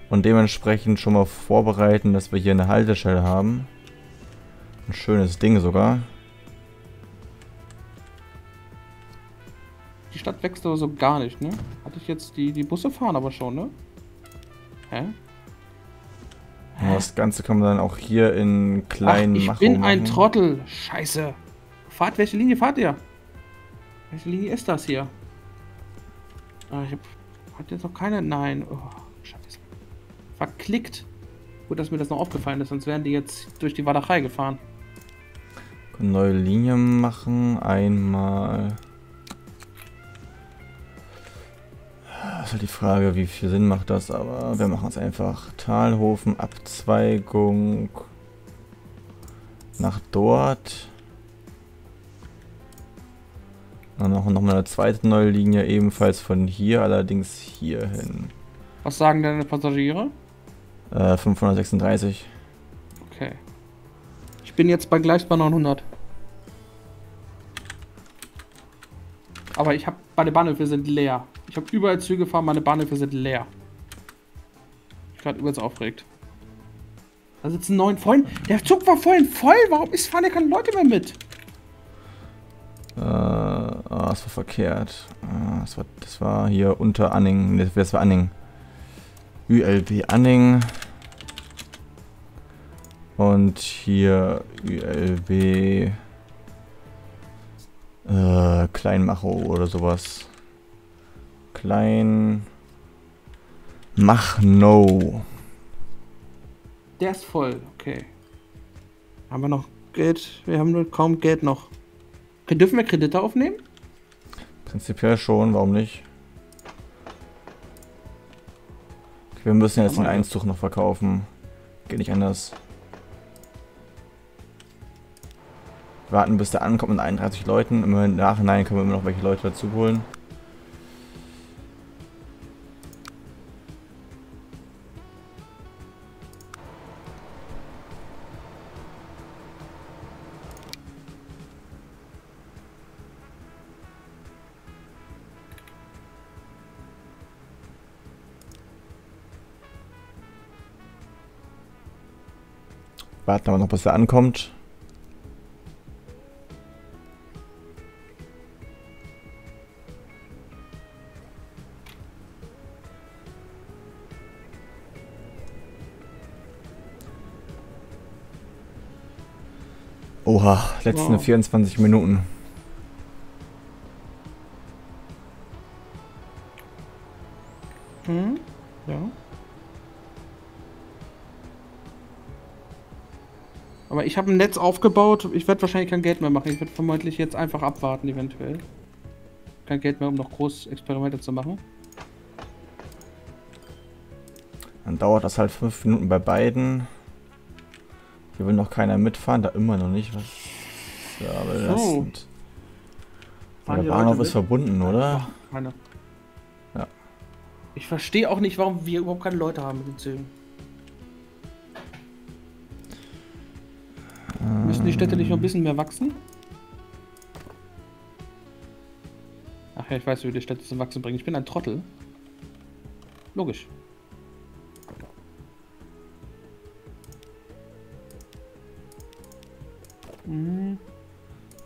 und dementsprechend schon mal vorbereiten, dass wir hier eine Haltestelle haben. Ein schönes Ding sogar. Die Stadt wächst aber so gar nicht, ne? Hatte ich jetzt die, die Busse fahren aber schon, ne? Hä? Und das Ganze kann man dann auch hier in Ach, kleinen ich Machungen bin ein machen. Trottel. Scheiße. Fahrt, welche Linie fahrt ihr? Welche Linie ist das hier? Ah, ich hab, hat jetzt noch keine. Nein. Oh, scheiße. Verklickt. Gut, dass mir das noch aufgefallen ist, sonst wären die jetzt durch die Walachei gefahren. Können neue Linie machen. Einmal. Ist halt die Frage, wie viel Sinn macht das, aber wir machen es einfach. Talhofen, Abzweigung. Nach dort. Dann noch, noch mal eine zweite neue Linie, ebenfalls von hier, allerdings hier hin. Was sagen deine Passagiere? Äh, 536. Okay. Ich bin jetzt bei bei 900. Aber ich habe, meine Bahnhöfe sind leer. Ich habe überall Züge gefahren, meine Bahnhöfe sind leer. Ich gerade übelst aufgeregt. Da sitzen neun vorhin. Der Zug war vorhin voll. Warum ist fahren ja keine Leute mehr mit? Äh, ah, das war verkehrt. Ah, das, war, das war hier unter Anning. Nee, das war Anning. ULB Anning. Und hier ULB äh, Kleinmachow oder sowas. Klein Machno. Der ist voll. Okay. Haben wir noch Geld? Wir haben nur kaum Geld noch. Dürfen wir Kredite aufnehmen? Prinzipiell schon, warum nicht? Okay, wir müssen jetzt den Einzug noch verkaufen. Geht nicht anders. Warten bis der ankommt mit 31 Leuten. Im Nachhinein können wir immer noch welche Leute dazu holen. Warten aber noch, bis er ankommt. Oha, letzten Wow. 24 Minuten. Habe ein Netz aufgebaut. Ich werde wahrscheinlich kein Geld mehr machen. Ich werde vermutlich jetzt einfach abwarten, eventuell. Kein Geld mehr, um noch groß Experimente zu machen. Dann dauert das halt 5 Minuten bei beiden. Hier will noch keiner mitfahren, da immer noch nicht. Was ja belastend. Fahren Der Bahnhof ist mit? verbunden, oder? Ach, keine. Ja. Ich verstehe auch nicht, warum wir überhaupt keine Leute haben mit den Zügen. Die Städte nicht noch ein bisschen mehr wachsen? Ach ja, ich weiß, wie wir die Städte zum Wachsen bringen. Ich bin ein Trottel. Logisch. Hm.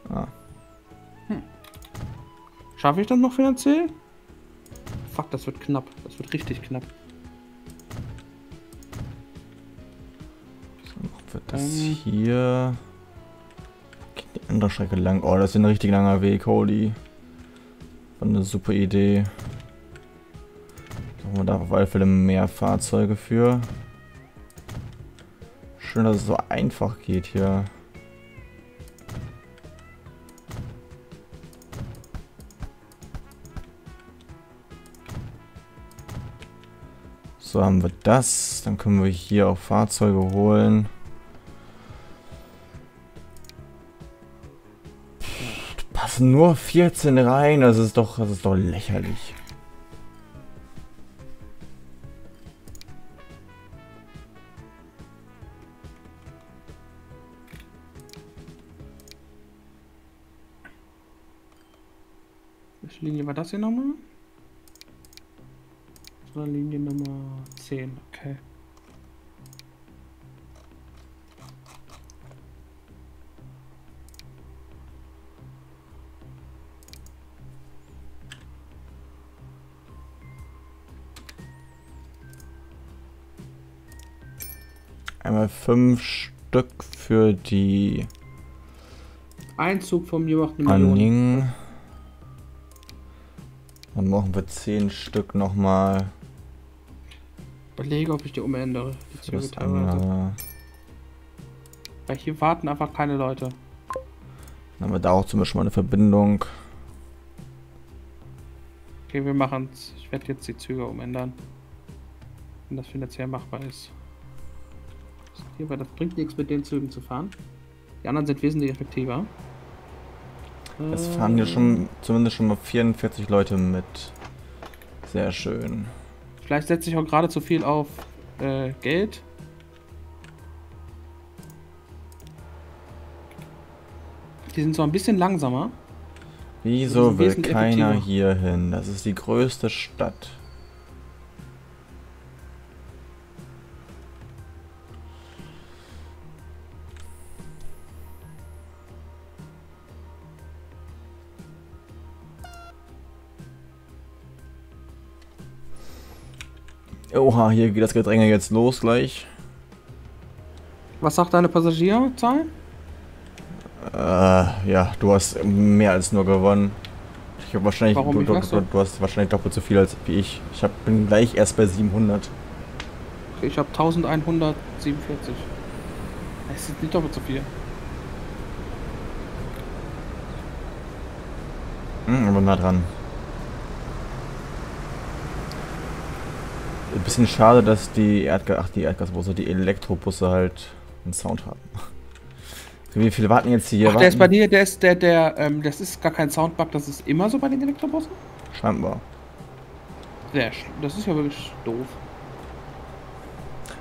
Ah. Schaffe ich das noch finanziell? Fuck, das wird knapp. Das wird richtig knapp. So, wird das Ähm. hier. Andere Strecke lang. Oh, das ist ein richtig langer Weg, holy. War eine super Idee. Machen wir da auf alle Fälle mehr Fahrzeuge für. Schön, dass es so einfach geht hier. So haben wir das. Dann können wir hier auch Fahrzeuge holen. Passen nur 14 rein. Das ist doch, das ist doch lächerlich. Welche Linie war das hier nochmal? Das war Linie Nummer 10, okay. Einmal fünf Stück für die Einzug von mir macht eine. Dann machen wir zehn Stück nochmal. Überlege, ob ich die umändere. Die Züge teilweise. Weil hier warten einfach keine Leute. Dann haben wir da auch zum Beispiel mal eine Verbindung. Okay, wir machen es. Ich werde jetzt die Züge umändern. Wenn das finanziell machbar ist. Hier, weil das bringt nichts mit den Zügen zu fahren. Die anderen sind wesentlich effektiver. Es fahren hier schon zumindest schon mal 44 Leute mit. Sehr schön. Vielleicht setze ich auch gerade zu viel auf äh, Geld. Die sind so ein bisschen langsamer. Wieso will keiner hier hin? Das ist die größte Stadt. Oha, hier geht das Gedränge jetzt los gleich. Was sagt deine Passagierzahl? Äh, ja, du hast mehr als nur gewonnen. Ich habe wahrscheinlich, Warum, du, du, du, hast wahrscheinlich doppelt so viel als wie ich. Ich hab, bin gleich erst bei 700. Okay, ich habe 1147. Das ist nicht doppelt so viel. Hm, aber nah dran. Ein bisschen schade, dass die Erdgas, ach die Erdgasbusse, die Elektrobusse halt einen Sound haben. Wie viele warten jetzt hier? Ach, der ist bei dir, der ist der, der, ähm, das ist gar kein Soundbug, das ist immer so bei den Elektrobussen? Scheinbar. Sehr, das ist ja wirklich doof.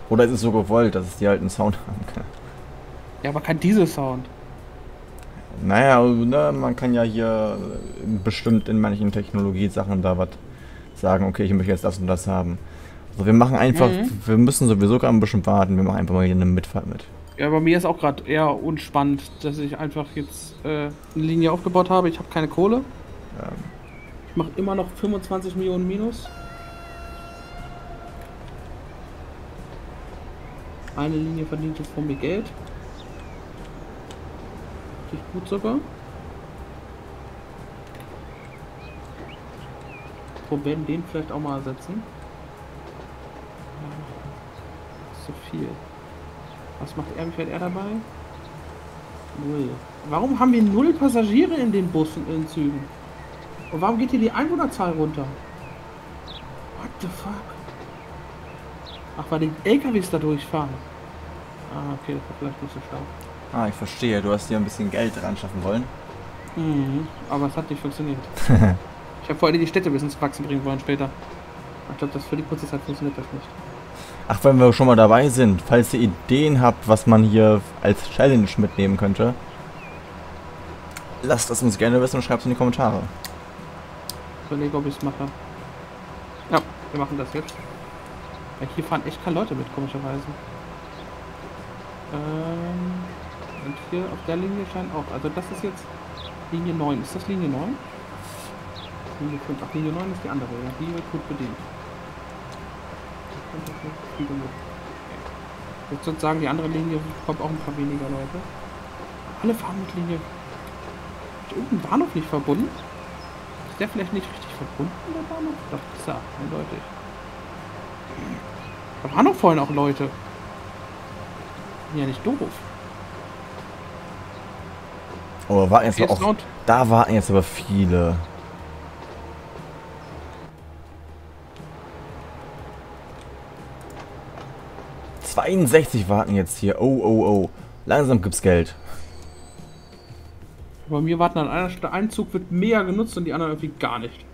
Oder ist es so gewollt, dass es die halt einen Sound haben kann? Ja, aber kein Diesel-Sound. Naja, ne, man kann ja hier bestimmt in manchen Technologiesachen da was sagen, okay, ich möchte jetzt das und das haben. Also wir machen einfach, mhm. wir müssen sowieso gerade ein bisschen warten, wir machen einfach mal hier eine Mitfahrt mit. Ja, bei mir ist auch gerade eher unspannend, dass ich einfach jetzt äh, eine Linie aufgebaut habe. Ich habe keine Kohle. Ja. Ich mache immer noch 25 Millionen Minus. Eine Linie verdient jetzt von mir Geld. Richtig gut sogar. Probieren den vielleicht auch mal ersetzen. Zu viel. Was macht er? Wie fährt er dabei? Null. Warum haben wir null Passagiere in den Bussen, in den Zügen? Und warum geht hier die Einwohnerzahl runter? What the fuck? Ach, weil die LKWs da durchfahren. Ah, okay, das war vielleicht nicht so stark. Ah, ich verstehe. Du hast hier ein bisschen Geld ran schaffen wollen. Mhm, aber es hat nicht funktioniert. ich habe vor allem die Städte ein bisschen zu wachsen bringen wollen später. Ich glaube, das für die kurze Zeit funktioniert das nicht. Ach, wenn wir schon mal dabei sind, falls ihr Ideen habt, was man hier als Challenge mitnehmen könnte, lasst es uns gerne wissen und schreibt es in die Kommentare. Ich überlege, ob ich es mache. Ja, wir machen das jetzt. Ja, hier fahren echt keine Leute mit, komischerweise. Ähm, und hier auf der Linie scheint auch. Also das ist jetzt Linie 9. Ist das Linie 9? Linie 5. Ach, Linie 9 ist die andere. Ja, die wird gut bedient. Ich würde sozusagen, die andere Linie kommt auch ein paar weniger Leute. Alle fahren mit Linie. Ist irgendein Bahnhof nicht verbunden? Ist der vielleicht nicht richtig verbunden, der Bahnhof? Doch, ist er, eindeutig. Da waren doch vorhin auch Leute. Ja, nicht doof. Oh, warten jetzt Jetzt auch. Da warten jetzt aber viele. ...62 warten jetzt hier. Oh, oh, oh. Langsam gibt's Geld. Bei mir warten an einer Stelle, ein Zug wird mega genutzt und die anderen irgendwie gar nicht.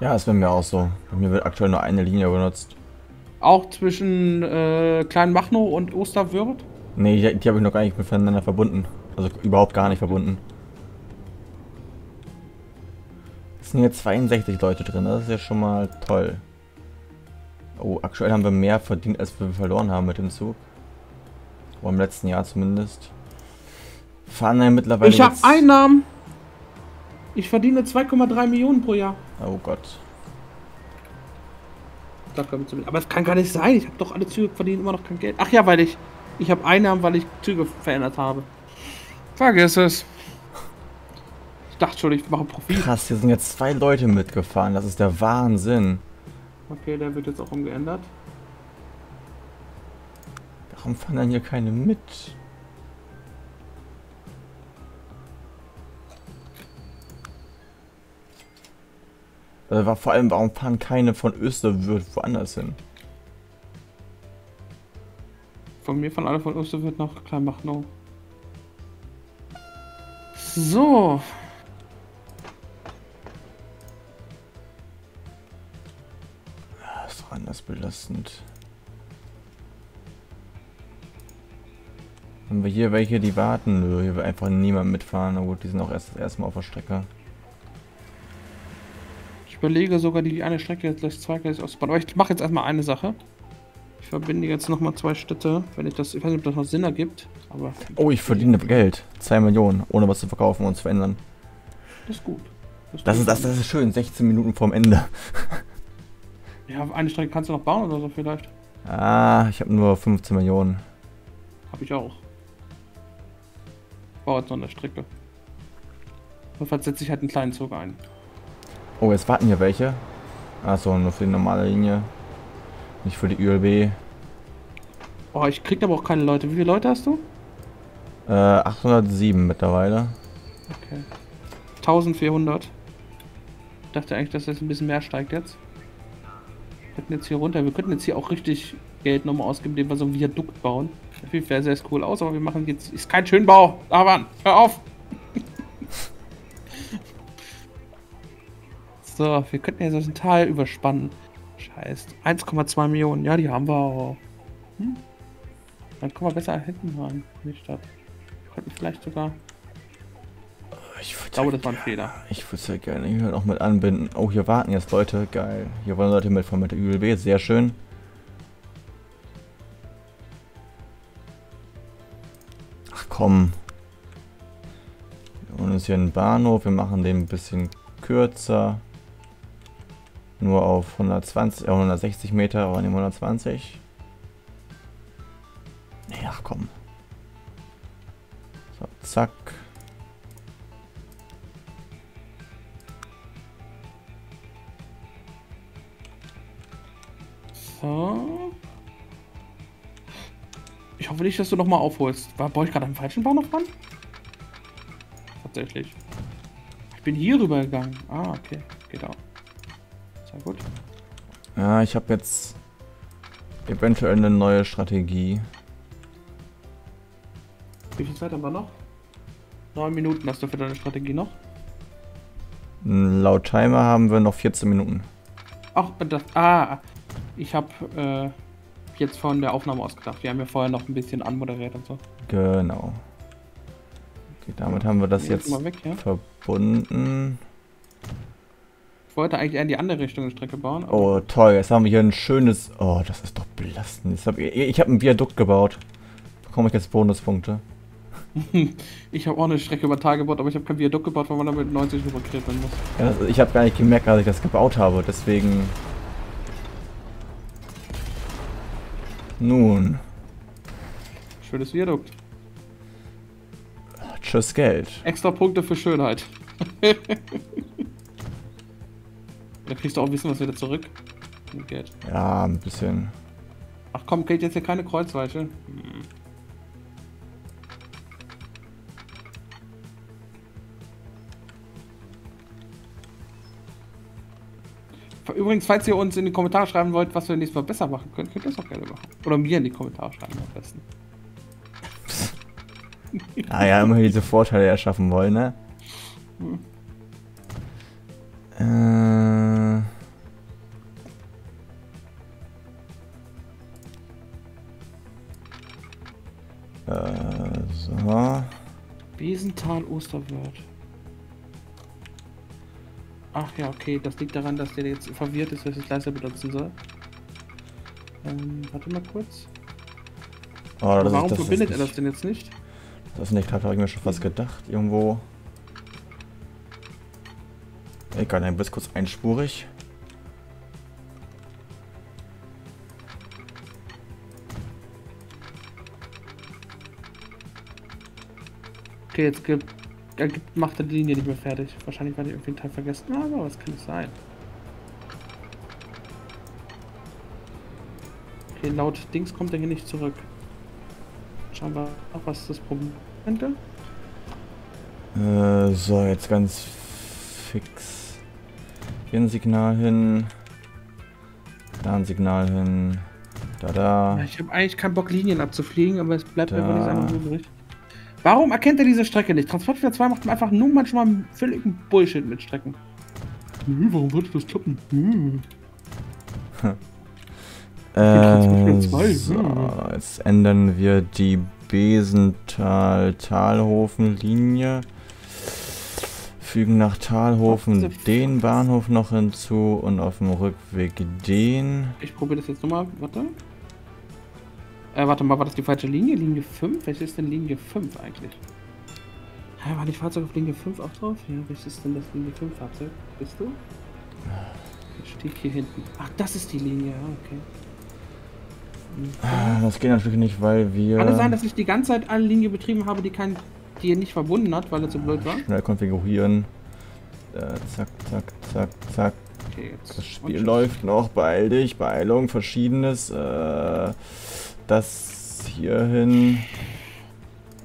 Ja, ist bei mir auch so. Bei mir wird aktuell nur eine Linie benutzt. Auch zwischen äh, Kleinmachnow und Osterwürth. Nee, die, die habe ich noch gar nicht miteinander verbunden. Also überhaupt gar nicht verbunden. Es sind hier 62 Leute drin, das ist ja schon mal toll. Oh, aktuell haben wir mehr verdient, als wir verloren haben mit dem Zug. Oder im letzten Jahr zumindest. Fahren ja mittlerweile Ich habe Einnahmen. Ich verdiene 2,3 Millionen pro Jahr. Oh Gott. Aber es kann gar nicht sein. Ich habe doch alle Züge verdienen immer noch kein Geld. Ach ja, weil ich. Ich habe Einnahmen, weil ich Züge verändert habe. Vergiss es. Ich dachte schon, ich mache Profit. Krass, hier sind jetzt zwei Leute mitgefahren. Das ist der Wahnsinn. Okay, der wird jetzt auch umgeändert. Warum fahren dann hier keine mit? Also war vor allem, warum fahren keine von Österwürth woanders hin? Von mir von alle von Osterwürth nach Kleinmachnow. So. Das anders belastend. Haben wir hier welche, die warten? Nö, hier will einfach niemand mitfahren. Na gut, die sind auch erst das erste Mal auf der Strecke. Ich überlege sogar die eine Strecke jetzt gleich zweigleisig auszubauen. Aber ich mache jetzt erstmal eine Sache. Ich verbinde jetzt nochmal zwei Städte, wenn ich das. Ich weiß nicht, ob das noch Sinn ergibt, aber. Oh, ich verdiene Geld. 2 Millionen, ohne was zu verkaufen und zu verändern. Das ist gut. Das ist, das, das ist schön, 16 Minuten vorm Ende. Ja, eine Strecke kannst du noch bauen oder so vielleicht. Ah, ich habe nur 15 Millionen. Hab ich auch. Ich baue jetzt noch eine Strecke. Jedenfalls setze ich halt einen kleinen Zug ein. Oh, jetzt warten hier welche. Achso, nur für die normale Linie. Nicht für die ÜLB. Oh, ich krieg aber auch keine Leute. Wie viele Leute hast du? Äh, 807 mittlerweile. Okay. 1400. Ich dachte eigentlich, dass das ein bisschen mehr steigt jetzt. Könnten jetzt hier runter. Wir könnten jetzt hier auch richtig Geld nochmal ausgeben, indem wir so ein Viadukt bauen. Das sieht sehr, sehr cool aus, aber wir machen jetzt. Ist kein Schönbau. Aber hör auf! so, wir könnten jetzt dem Tal überspannen. Scheiße. 1,2 Millionen. Ja, die haben wir auch. Hm? Dann kommen wir besser hinten rein in die Stadt. Wir könnten vielleicht sogar. Ich Ich glaube, das war ein Fehler. Ich würde es ja gerne hier noch mit anbinden. Oh, hier warten jetzt Leute. Geil. Hier wollen Leute mitfahren mit der ÜLB. Sehr schön. Ach komm. Wir holen uns hier einen Bahnhof. Wir machen den ein bisschen kürzer. Nur auf 120, äh, 160 Meter, aber nehmen 120. Nee, ach komm. So, zack. Nicht, dass du nochmal aufholst. War, ich gerade am falschen Bahnhof ran? Tatsächlich. Ich bin hier rüber gegangen. Ah, okay. Geht auch. Sehr gut. Ja, ich habe jetzt eventuell eine neue Strategie. Wie viel Zeit haben wir noch? Neun Minuten hast du für deine Strategie noch. Laut Timer haben wir noch 14 Minuten. Ach, das. Ah, ich habe äh, jetzt von der Aufnahme ausgedacht. Wir haben ja vorher noch ein bisschen anmoderiert und so. Genau. Okay, damit haben wir das Jetzt jetzt weg, ja? verbunden. Ich wollte eigentlich eher in die andere Richtung eine Strecke bauen. Oh, toll. Jetzt haben wir hier ein schönes... Oh, das ist doch belastend. Hab ich ich habe ein Viadukt gebaut. Bekomme ich jetzt Bonuspunkte. Ich habe auch eine Strecke über Tage gebaut, aber ich habe kein Viadukt gebaut, weil man damit 90 überquert werden muss. Ja, das, ich habe gar nicht gemerkt, dass ich das gebaut habe. Deswegen... Nun. Schönes Viadukt. Tschüss Geld. Extra Punkte für Schönheit. da kriegst du auch ein bisschen was wieder zurück. Mit Geld. Ja, ein bisschen. Ach komm, geht jetzt hier keine Kreuzweiche. Hm. Übrigens, falls ihr uns in die Kommentare schreiben wollt, was wir nächstes Mal besser machen können, könnt ihr das auch gerne machen. Oder mir in die Kommentare schreiben am besten. Ah ja, immer diese Vorteile erschaffen wollen, ne? Hm. Äh. Äh, so. Besental Osterwörth. Ach ja, okay, das liegt daran, dass der jetzt verwirrt ist, dass ich leiser benutzen soll. Ähm, warte mal kurz. Oh, das Warum ist, das verbindet er das denn jetzt nicht? Das ist nicht, habe ich mir schon fast gedacht. Irgendwo. Egal, dann wird kurz einspurig. Okay, jetzt gibt, er macht er die Linie nicht mehr fertig. Wahrscheinlich, weil ich irgendwie einen Teil vergessen habe, aber was kann es sein? Okay, laut Dings kommt er hier nicht zurück. Schauen wir nach, was das Problem könnte. Äh, so, jetzt ganz fix. Hier ein Signal hin. Da ein Signal hin. Da, da. Ja, ich habe eigentlich keinen Bock, Linien abzufliegen, aber es bleibt Da. einfach nicht einfach übrig. Warum erkennt er diese Strecke nicht? Transportflieger 2 macht einfach nur manchmal völligen Bullshit mit Strecken. Nö, warum wird das klappen? Nö. Transportflieger Äh, zwei, so, ja. jetzt ändern wir die Besental-Talhofen-Linie. Fügen nach Talhofen den Bahnhof noch hinzu und auf dem Rückweg den. Ich probiere das jetzt nochmal. Warte. Äh, warte mal, war das die falsche Linie? Linie 5? Welche ist denn Linie 5 eigentlich? Hä, war nicht Fahrzeug auf Linie 5 auch drauf? Ja, welches ist denn das Linie 5 Fahrzeug? Bist du? Das steht hier hinten. Ach, das ist die Linie, ja, okay. Ah, Das geht natürlich nicht, weil wir Kann es sein, dass ich die ganze Zeit eine Linie betrieben habe, die kein, die er nicht verbunden hat, weil er zu blöd war? schnell konfigurieren. Äh, zack, zack, zack, zack. Okay, jetzt. Das Spiel läuft noch. Beeil dich. Beeilung, verschiedenes. Äh, das hier hin.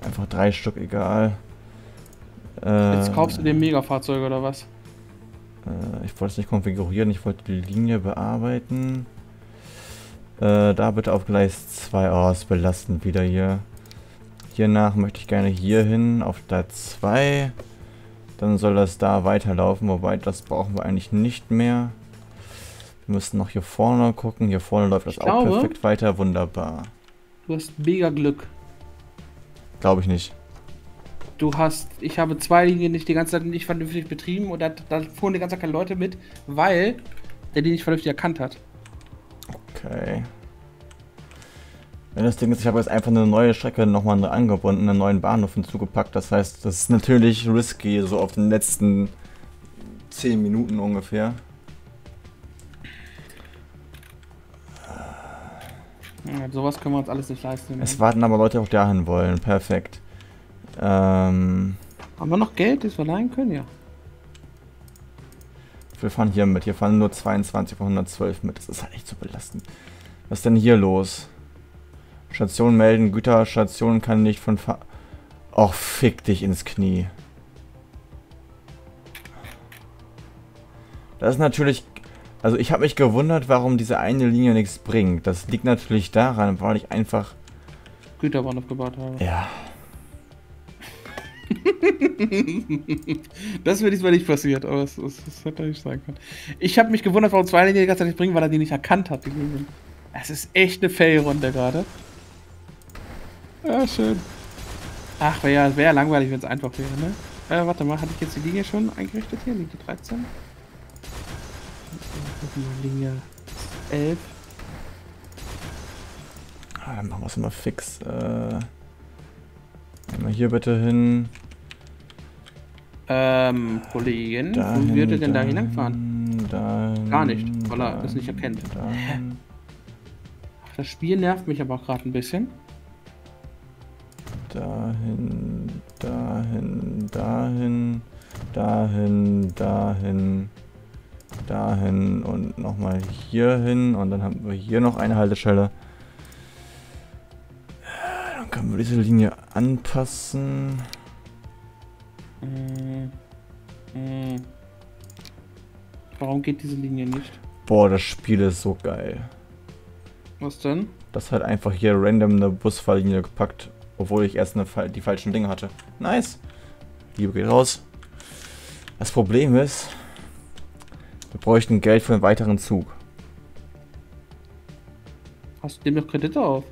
Einfach drei Stück, egal. Äh, Jetzt kaufst du dir Mega-Fahrzeug oder was? Äh, ich wollte es nicht konfigurieren, ich wollte die Linie bearbeiten. Äh, da bitte auf Gleis 2. Oh, ist belastend wieder hier. Hiernach möchte ich gerne hier hin, auf der 2. Dann soll das da weiterlaufen, wobei das brauchen wir eigentlich nicht mehr. Wir müssen noch hier vorne gucken. Hier vorne läuft das Ich auch glaube- perfekt weiter. Wunderbar. Du hast mega Glück. Glaube ich nicht. Du hast, ich habe zwei Linien nicht die ganze Zeit nicht vernünftig betrieben und da, da fuhren die ganze Zeit keine Leute mit, weil der die nicht vernünftig erkannt hat. Okay. Wenn das Ding ist, ich habe jetzt einfach eine neue Strecke nochmal angebunden, einen neuen Bahnhof hinzugepackt. Das heißt, das ist natürlich risky, so auf den letzten 10 Minuten ungefähr. Ja, sowas können wir uns alles nicht leisten. Es warten aber Leute, die auch dahin wollen. Perfekt. Ähm, Haben wir noch Geld, das wir leihen können? Ja. wir fahren hier mit. Hier fahren nur 22 von 112 mit. Das ist halt echt zu belastend. Was ist denn hier los? Station melden. Güterstation kann nicht von... Fa Och, fick dich ins Knie. Das ist natürlich... Also ich habe mich gewundert, warum diese eine Linie nichts bringt. Das liegt natürlich daran, weil ich einfach... Güterbahnhof gebaut habe. Ja, Das wird diesmal nicht passiert, aber es, es, es hätte nicht sein können. Ich habe mich gewundert, warum zwei Linien die ganze Zeit nicht bringen, weil er die nicht erkannt hat. Es ist echt eine Fail-Runde gerade. Ja, schön. Ach, wäre ja, wär ja langweilig, wenn es einfach wäre, ne? Äh, warte mal, hatte ich jetzt die Linie schon eingerichtet hier? Linie 13? Linie 11. Ah, dann machen wir es mal fix. Äh, einmal hier bitte hin. Ähm, Kollegin, Dahin, wo würde denn da hinfahren? Dahin, Gar nicht, weil er das nicht erkennt. dahin. Ach, das Spiel nervt mich aber auch gerade ein bisschen. Dahin, dahin, dahin, dahin, dahin, dahin und nochmal hier hin und dann haben wir hier noch eine Haltestelle. Dann können wir diese Linie anpassen. Mm, mm. Warum geht diese Linie nicht? Boah, das Spiel ist so geil. Was denn? Das hat einfach hier random eine Busfahrlinie gepackt, obwohl ich erst eine, die falschen Dinge hatte. Nice. Liebe geht raus. Das Problem ist, wir bräuchten Geld für einen weiteren Zug. Hast du dem noch Kredite auf?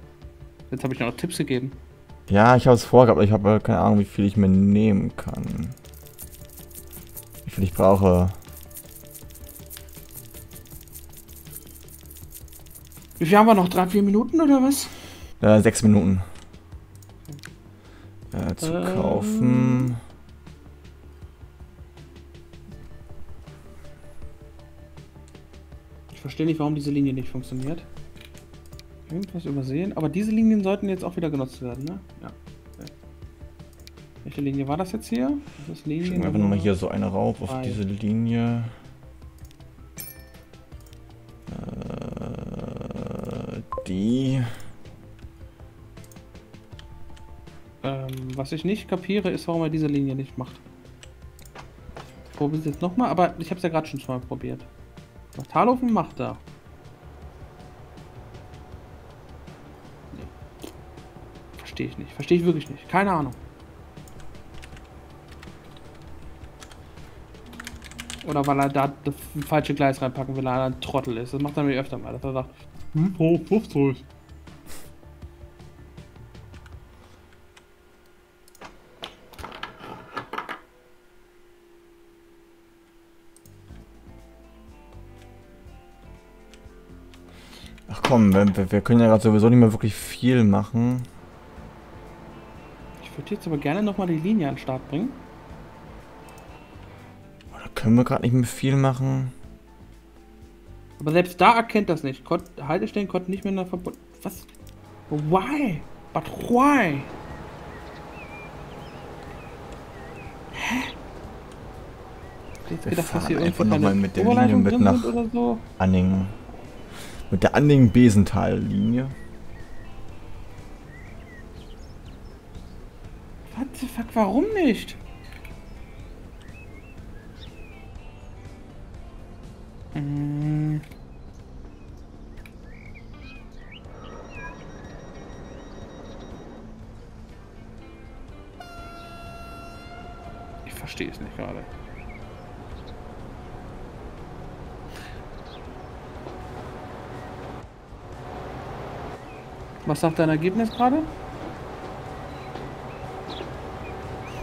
Jetzt habe ich dir noch Tipps gegeben. Ja, ich habe es vorgehabt, aber ich habe keine Ahnung, wie viel ich mir nehmen kann. Wie viel ich brauche. Wie viel haben wir noch? Drei, vier Minuten oder was? Äh, sechs Minuten. Äh, zu Ähm. kaufen. Verstehe nicht, warum diese Linie nicht funktioniert. Irgendwas übersehen. Aber diese Linien sollten jetzt auch wieder genutzt werden, ne? Ja. Okay. Welche Linie war das jetzt hier? Das ist Linie. Schicken wir einfach nochmal hier so eine rauf auf drei. diese Linie. Äh, die. Ähm, was ich nicht kapiere, ist, warum er diese Linie nicht macht. Ich probiere es jetzt nochmal, aber ich habe es ja gerade schon mal probiert. Talhofen macht er. Nee. Verstehe ich nicht. Verstehe ich wirklich nicht. Keine Ahnung. Oder weil er da das falsche Gleis reinpacken will, weil er ein Trottel ist. Das macht er mir öfter mal, dass er sagt, hm, oh, 50. komm, wir, wir- können ja gerade sowieso nicht mehr wirklich viel machen. Ich würde jetzt aber gerne nochmal die Linie an den Start bringen. Da können wir gerade nicht mehr viel machen. Aber selbst da erkennt das nicht. Kon Haltestellen konnten nicht miteinander verbunden. Was? Why? But why? Hä? Jetzt Wir gedacht, dass hier mal keine mit der Linie mit nach- so. Anningen. Mit der Anningen-Besental-Linie. What the fuck, warum nicht? Ich verstehe es nicht gerade. Was sagt dein Ergebnis gerade?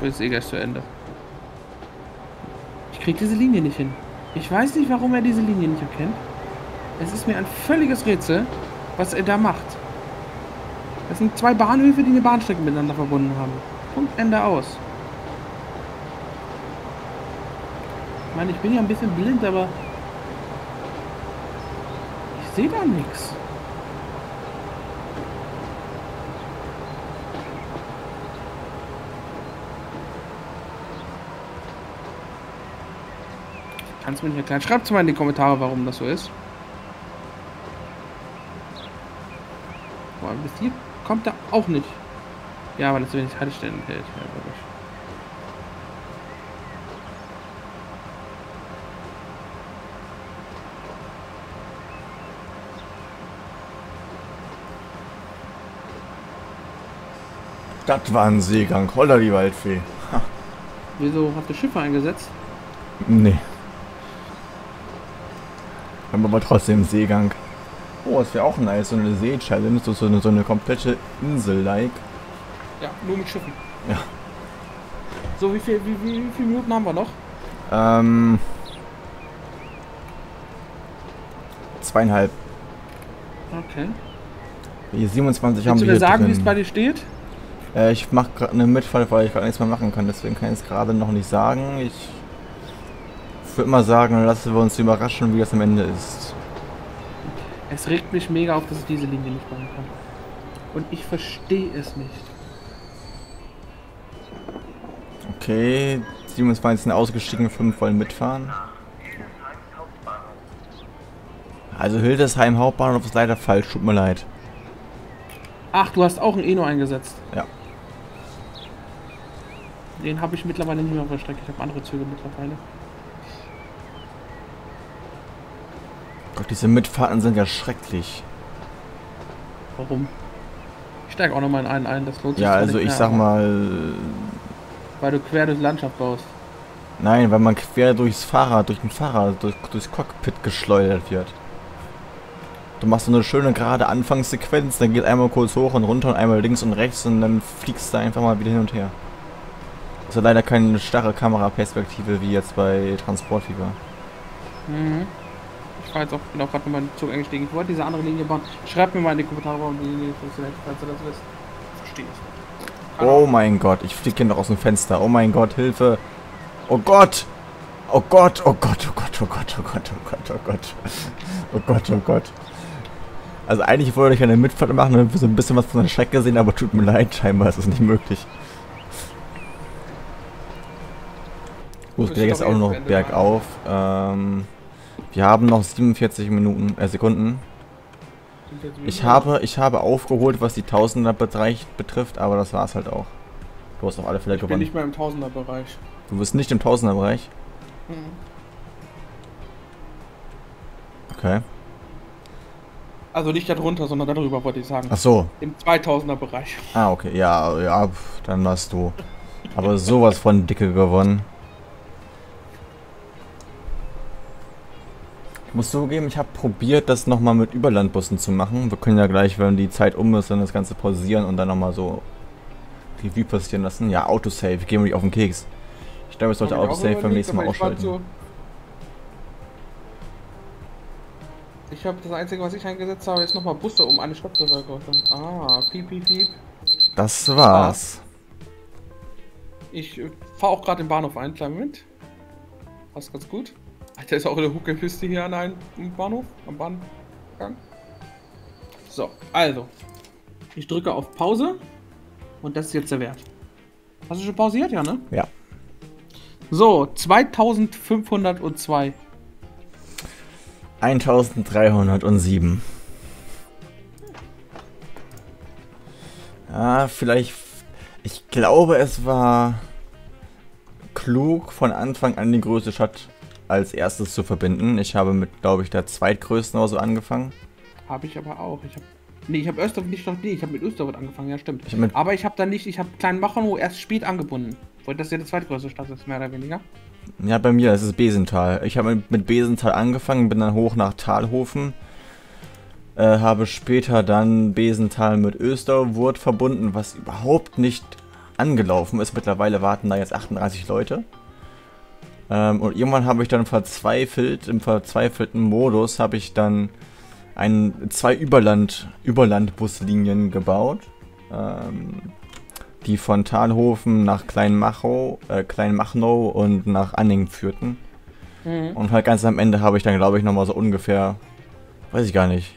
Ist eh gleich zu Ende. Ich krieg diese Linie nicht hin. Ich weiß nicht, warum er diese Linie nicht erkennt. Es ist mir ein völliges Rätsel, was er da macht. Das sind zwei Bahnhöfe, die eine Bahnstrecke miteinander verbunden haben. Punkt, Ende aus. Ich meine, ich bin ja ein bisschen blind, aber ich sehe da nichts. Kannst du mir nicht erklären? Schreibt mal in die Kommentare, warum das so ist. Boah, bis hier kommt er auch nicht. Ja, weil das so wenig Haltestellen hält. Das war ein Seegang. Holla die Waldfee. Wieso habt ihr Schiffe eingesetzt? Nee. Haben aber trotzdem Seegang. Oh, das wäre auch nice. So eine See-Challenge. So, so, eine, so eine komplette Insel-like. Ja, nur mit Schiffen. Ja. So, wie viel, wie, wie, wie viele Minuten haben wir noch? Ähm. Zweieinhalb. Okay. Die 27 haben Kannst du wir mir hier sagen, wie es bei dir steht? Äh, ich mache gerade eine Mitfall, weil ich gerade nichts mehr machen kann. Deswegen kann ich es gerade noch nicht sagen. Ich würde mal sagen, lassen wir uns überraschen, wie das am Ende ist. Es regt mich mega auf, dass ich diese Linie nicht machen kann. Und ich verstehe es nicht. Okay, 27 sind ausgestiegen, 5 wollen mitfahren. Also Hildesheim Hauptbahnhof ist leider falsch, tut mir leid. Ach, du hast auch ein Eno eingesetzt. Ja. Den habe ich mittlerweile nicht mehr auf der Strecke. Ich habe andere Züge mittlerweile. Diese Mitfahrten sind ja schrecklich. Warum? Ich steige auch nochmal in einen ein, das lohnt sich Ja, also ich sag mal, Weil du quer durch Landschaft baust. nein, weil man quer durchs Fahrrad, durch den Fahrrad, durch, durchs Cockpit geschleudert wird. Du machst so eine schöne gerade Anfangssequenz, dann geht einmal kurz hoch und runter und einmal links und rechts und dann fliegst du einfach mal wieder hin und her. Das ist ja leider keine starre Kameraperspektive wie jetzt bei Transportfieber. Mhm. War jetzt auch, bin auch gerade nochmal in den Zug eingestiegen. Ich wollte diese andere Linie bauen. Schreibt mir mal in die Kommentare, warum die Linie funktioniert, falls du das wisst. Verstehe ich. Oh mein Gott, ich fliege hier noch aus dem Fenster. Oh mein Gott, Hilfe. Oh Gott. Oh Gott, oh Gott, oh Gott, oh Gott, oh Gott, oh Gott, oh Gott. Oh Gott, oh Gott. Also eigentlich wollte ich eine Mitfahrt machen und so ein bisschen was von der Strecke sehen, aber tut mir leid, scheinbar ist es nicht möglich. Gut, es geht jetzt auch noch bergauf. Ähm, wir haben noch 47 Minuten, äh, Sekunden. Ich habe, ich habe aufgeholt, was die Tausender-Bereich betrifft, aber das war es halt auch. Du hast auf alle Fälle Ich bin gewonnen. nicht mehr im Tausenderbereich. Du bist nicht im Tausender-Bereich? Mhm. Okay. Also nicht darunter, sondern darüber wollte ich sagen. Ach so. Im 2000er-Bereich. Ah, okay. Ja, ja, dann hast du aber sowas von dicke gewonnen. Ich muss zugeben, ich habe probiert, das nochmal mit Überlandbussen zu machen. Wir können ja gleich, wenn die Zeit um ist, dann das Ganze pausieren und dann nochmal so Revue passieren lassen. Ja, Autosave, gehen wir nicht auf den Keks. Ich glaube, ich sollte ich Autosave beim nächsten Mal ausschalten. so- Ich habe das Einzige, was ich eingesetzt habe, ist nochmal Busse um eine Stadt zu vergrößern. Ah, piep, piep, piep. Das war's. Ich fahre auch gerade den Bahnhof ein, kleinen Moment. Passt ganz gut. Alter, ist auch eine Huckelpiste hier an einem Bahnhof, am Bahngang. So, also. Ich drücke auf Pause. Und das ist jetzt der Wert. Hast du schon pausiert, ja, ne? Ja. So, 2502. 1307. Ja, vielleicht. Ich glaube, es war klug, von Anfang an die größte Stadt als erstes zu verbinden. Ich habe mit, glaube ich, der zweitgrößten oder so angefangen. Habe ich aber auch. Ich habe Nee, ich habe Österwood nicht noch. Nee, ich habe mit Österwood angefangen, ja, stimmt. Ich aber ich habe dann nicht, ich habe Kleinmachnow erst spät angebunden. Weil das ja die zweitgrößte Stadt ist, mehr oder weniger. Ja, bei mir, es ist Besental. Ich habe mit, mit Besental angefangen, bin dann hoch nach Talhofen. Äh, habe später dann Besental mit Österwurt verbunden, was überhaupt nicht angelaufen ist. Mittlerweile warten da jetzt 38 Leute. Ähm, und irgendwann habe ich dann verzweifelt, im verzweifelten Modus, habe ich dann ein, zwei Überland, Überlandbuslinien gebaut. Ähm, die von Talhofen nach Kleinmachow, äh, Kleinmachnow und nach Anning führten. Mhm. Und halt ganz am Ende habe ich dann, glaube ich, nochmal so ungefähr, weiß ich gar nicht,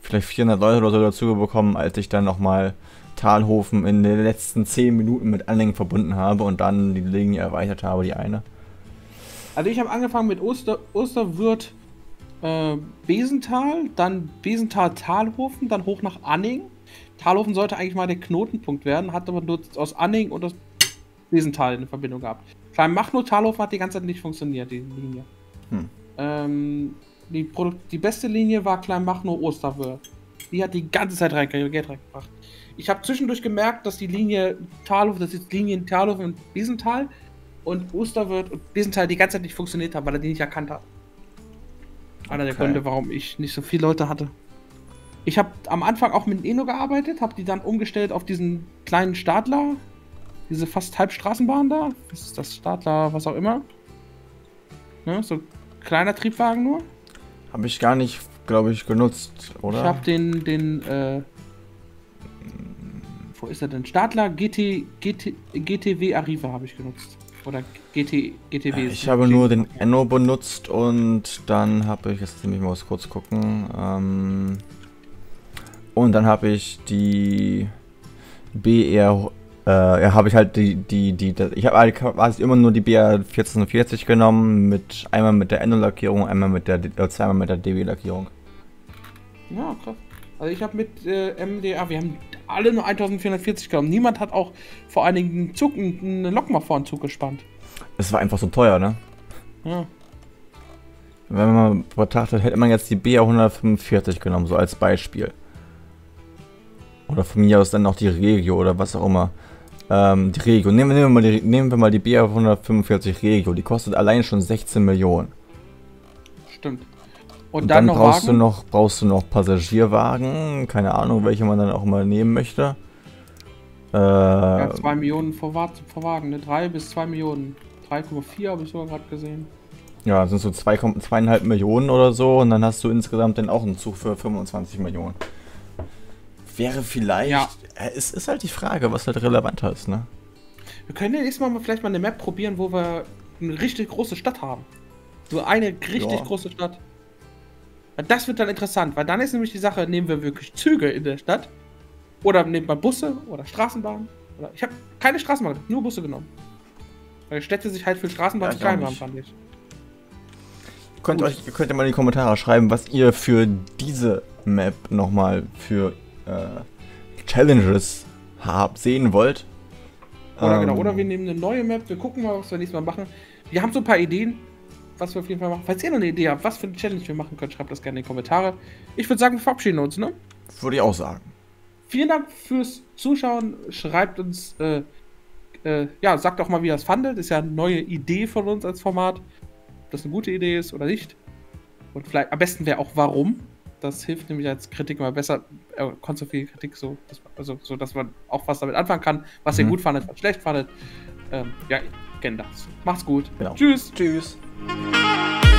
vielleicht 400 Leute oder so dazu bekommen, als ich dann nochmal Talhofen in den letzten 10 Minuten mit Anning verbunden habe und dann die Linie erweitert habe, die eine. Also ich habe angefangen mit Oster, Osterwürth, äh, Besental, dann Besental-Talhofen, dann hoch nach Anning. Talhofen sollte eigentlich mal der Knotenpunkt werden, hat aber nur aus Anning und aus Besental eine Verbindung gehabt. Kleinmachnow, Talhofen hat die ganze Zeit nicht funktioniert, die Linie. Hm. Ähm, die, die beste Linie war Kleinmachnow, Osterwürth. Die hat die ganze Zeit rein, Geld reingebracht. Ich habe zwischendurch gemerkt, dass die Linie Talhofen, das ist Linien Talhofen und Besental und Osterwürth und Besental die ganze Zeit nicht funktioniert haben, weil er die nicht erkannt hat. Einer der Okay. Gründe, warum ich nicht so viele Leute hatte. Ich habe am Anfang auch mit Eno gearbeitet, habe die dann umgestellt auf diesen kleinen Stadler, diese fast Halbstraßenbahn da. Was ist das? Stadler, was auch immer. Ne, so kleiner Triebwagen nur. Habe ich gar nicht, glaube ich, genutzt, oder? Ich habe den, den, äh, wo ist er denn? Stadler GT, GT, GTW Arriva habe ich genutzt. Oder GT, GTW. ist Ich habe nur den Enno benutzt und dann habe ich, jetzt mich mal kurz gucken, ähm, und dann habe ich die BR Äh, ja, habe ich halt die, die, die, die ich habe quasi immer nur die BR 1440 genommen, mit einmal mit der Endo-Lackierung, einmal mit der, äh, zweimal mit der DB-Lackierung. Ja, krass. Also ich habe mit äh, MDA, wir haben alle nur 1440 genommen. Niemand hat auch vor allen Dingen einen Zug, eine Lok mal vor den Zug gespannt. Es war einfach so teuer, ne? Ja. Wenn man betrachtet, hätte man jetzt die BR 145 genommen, so als Beispiel. Oder von mir aus dann noch die Regio oder was auch immer. Ähm, die Regio. Nehmen, nehmen, wir mal die, nehmen wir mal die BR 145 Regio. Die kostet allein schon 16 Millionen. Stimmt. Und, Und dann, dann brauchst Wagen? du noch brauchst du noch Passagierwagen, keine Ahnung, welche man dann auch mal nehmen möchte. Äh, ja, 2 Millionen vor, Wagen, ne? 3 bis 2 Millionen. 3,4 habe ich sogar gerade gesehen. Ja, das sind so 2,5 Millionen oder so und dann hast du insgesamt dann auch einen Zug für 25 Millionen. Wäre vielleicht. Ja. Äh, es ist halt die Frage, was halt relevanter ist, ne? Wir können ja nächstes Mal vielleicht mal eine Map probieren, wo wir eine richtig große Stadt haben. So eine richtig ja. große Stadt. Das wird dann interessant, weil dann ist nämlich die Sache, nehmen wir wirklich Züge in der Stadt oder nehmen wir Busse oder Straßenbahnen. Oder ich habe keine Straßenbahn, nur Busse genommen. Weil Städte sich halt für Straßenbahnen ja, zu klein haben, fand ich. Könnt euch, könnt ihr mal in die Kommentare schreiben, was ihr für diese Map nochmal für äh, Challenges habt, sehen wollt. Oder, genau, ähm, genau, oder wir nehmen eine neue Map, wir gucken mal, was wir nächstes Mal machen. Wir haben so ein paar Ideen, was wir auf jeden Fall machen. Falls ihr noch eine Idee habt, was für eine Challenge wir machen können, schreibt das gerne in die Kommentare. Ich würde sagen, wir verabschieden uns, ne? Würde ich auch sagen. Vielen Dank fürs Zuschauen. Schreibt uns, äh, äh, ja, sagt auch mal, wie ihr das fandet. Ist ja eine neue Idee von uns als Format. Ob das eine gute Idee ist oder nicht. Und vielleicht am besten wäre auch, warum. Das hilft nämlich als Kritik immer besser, äh, konstruktive Kritik, so dass, also, so, dass man auch was damit anfangen kann, was mhm. ihr gut fandet, was schlecht fandet. Ähm, ja, kennt das. Macht's gut. Genau. Tschüss. Tschüss. Música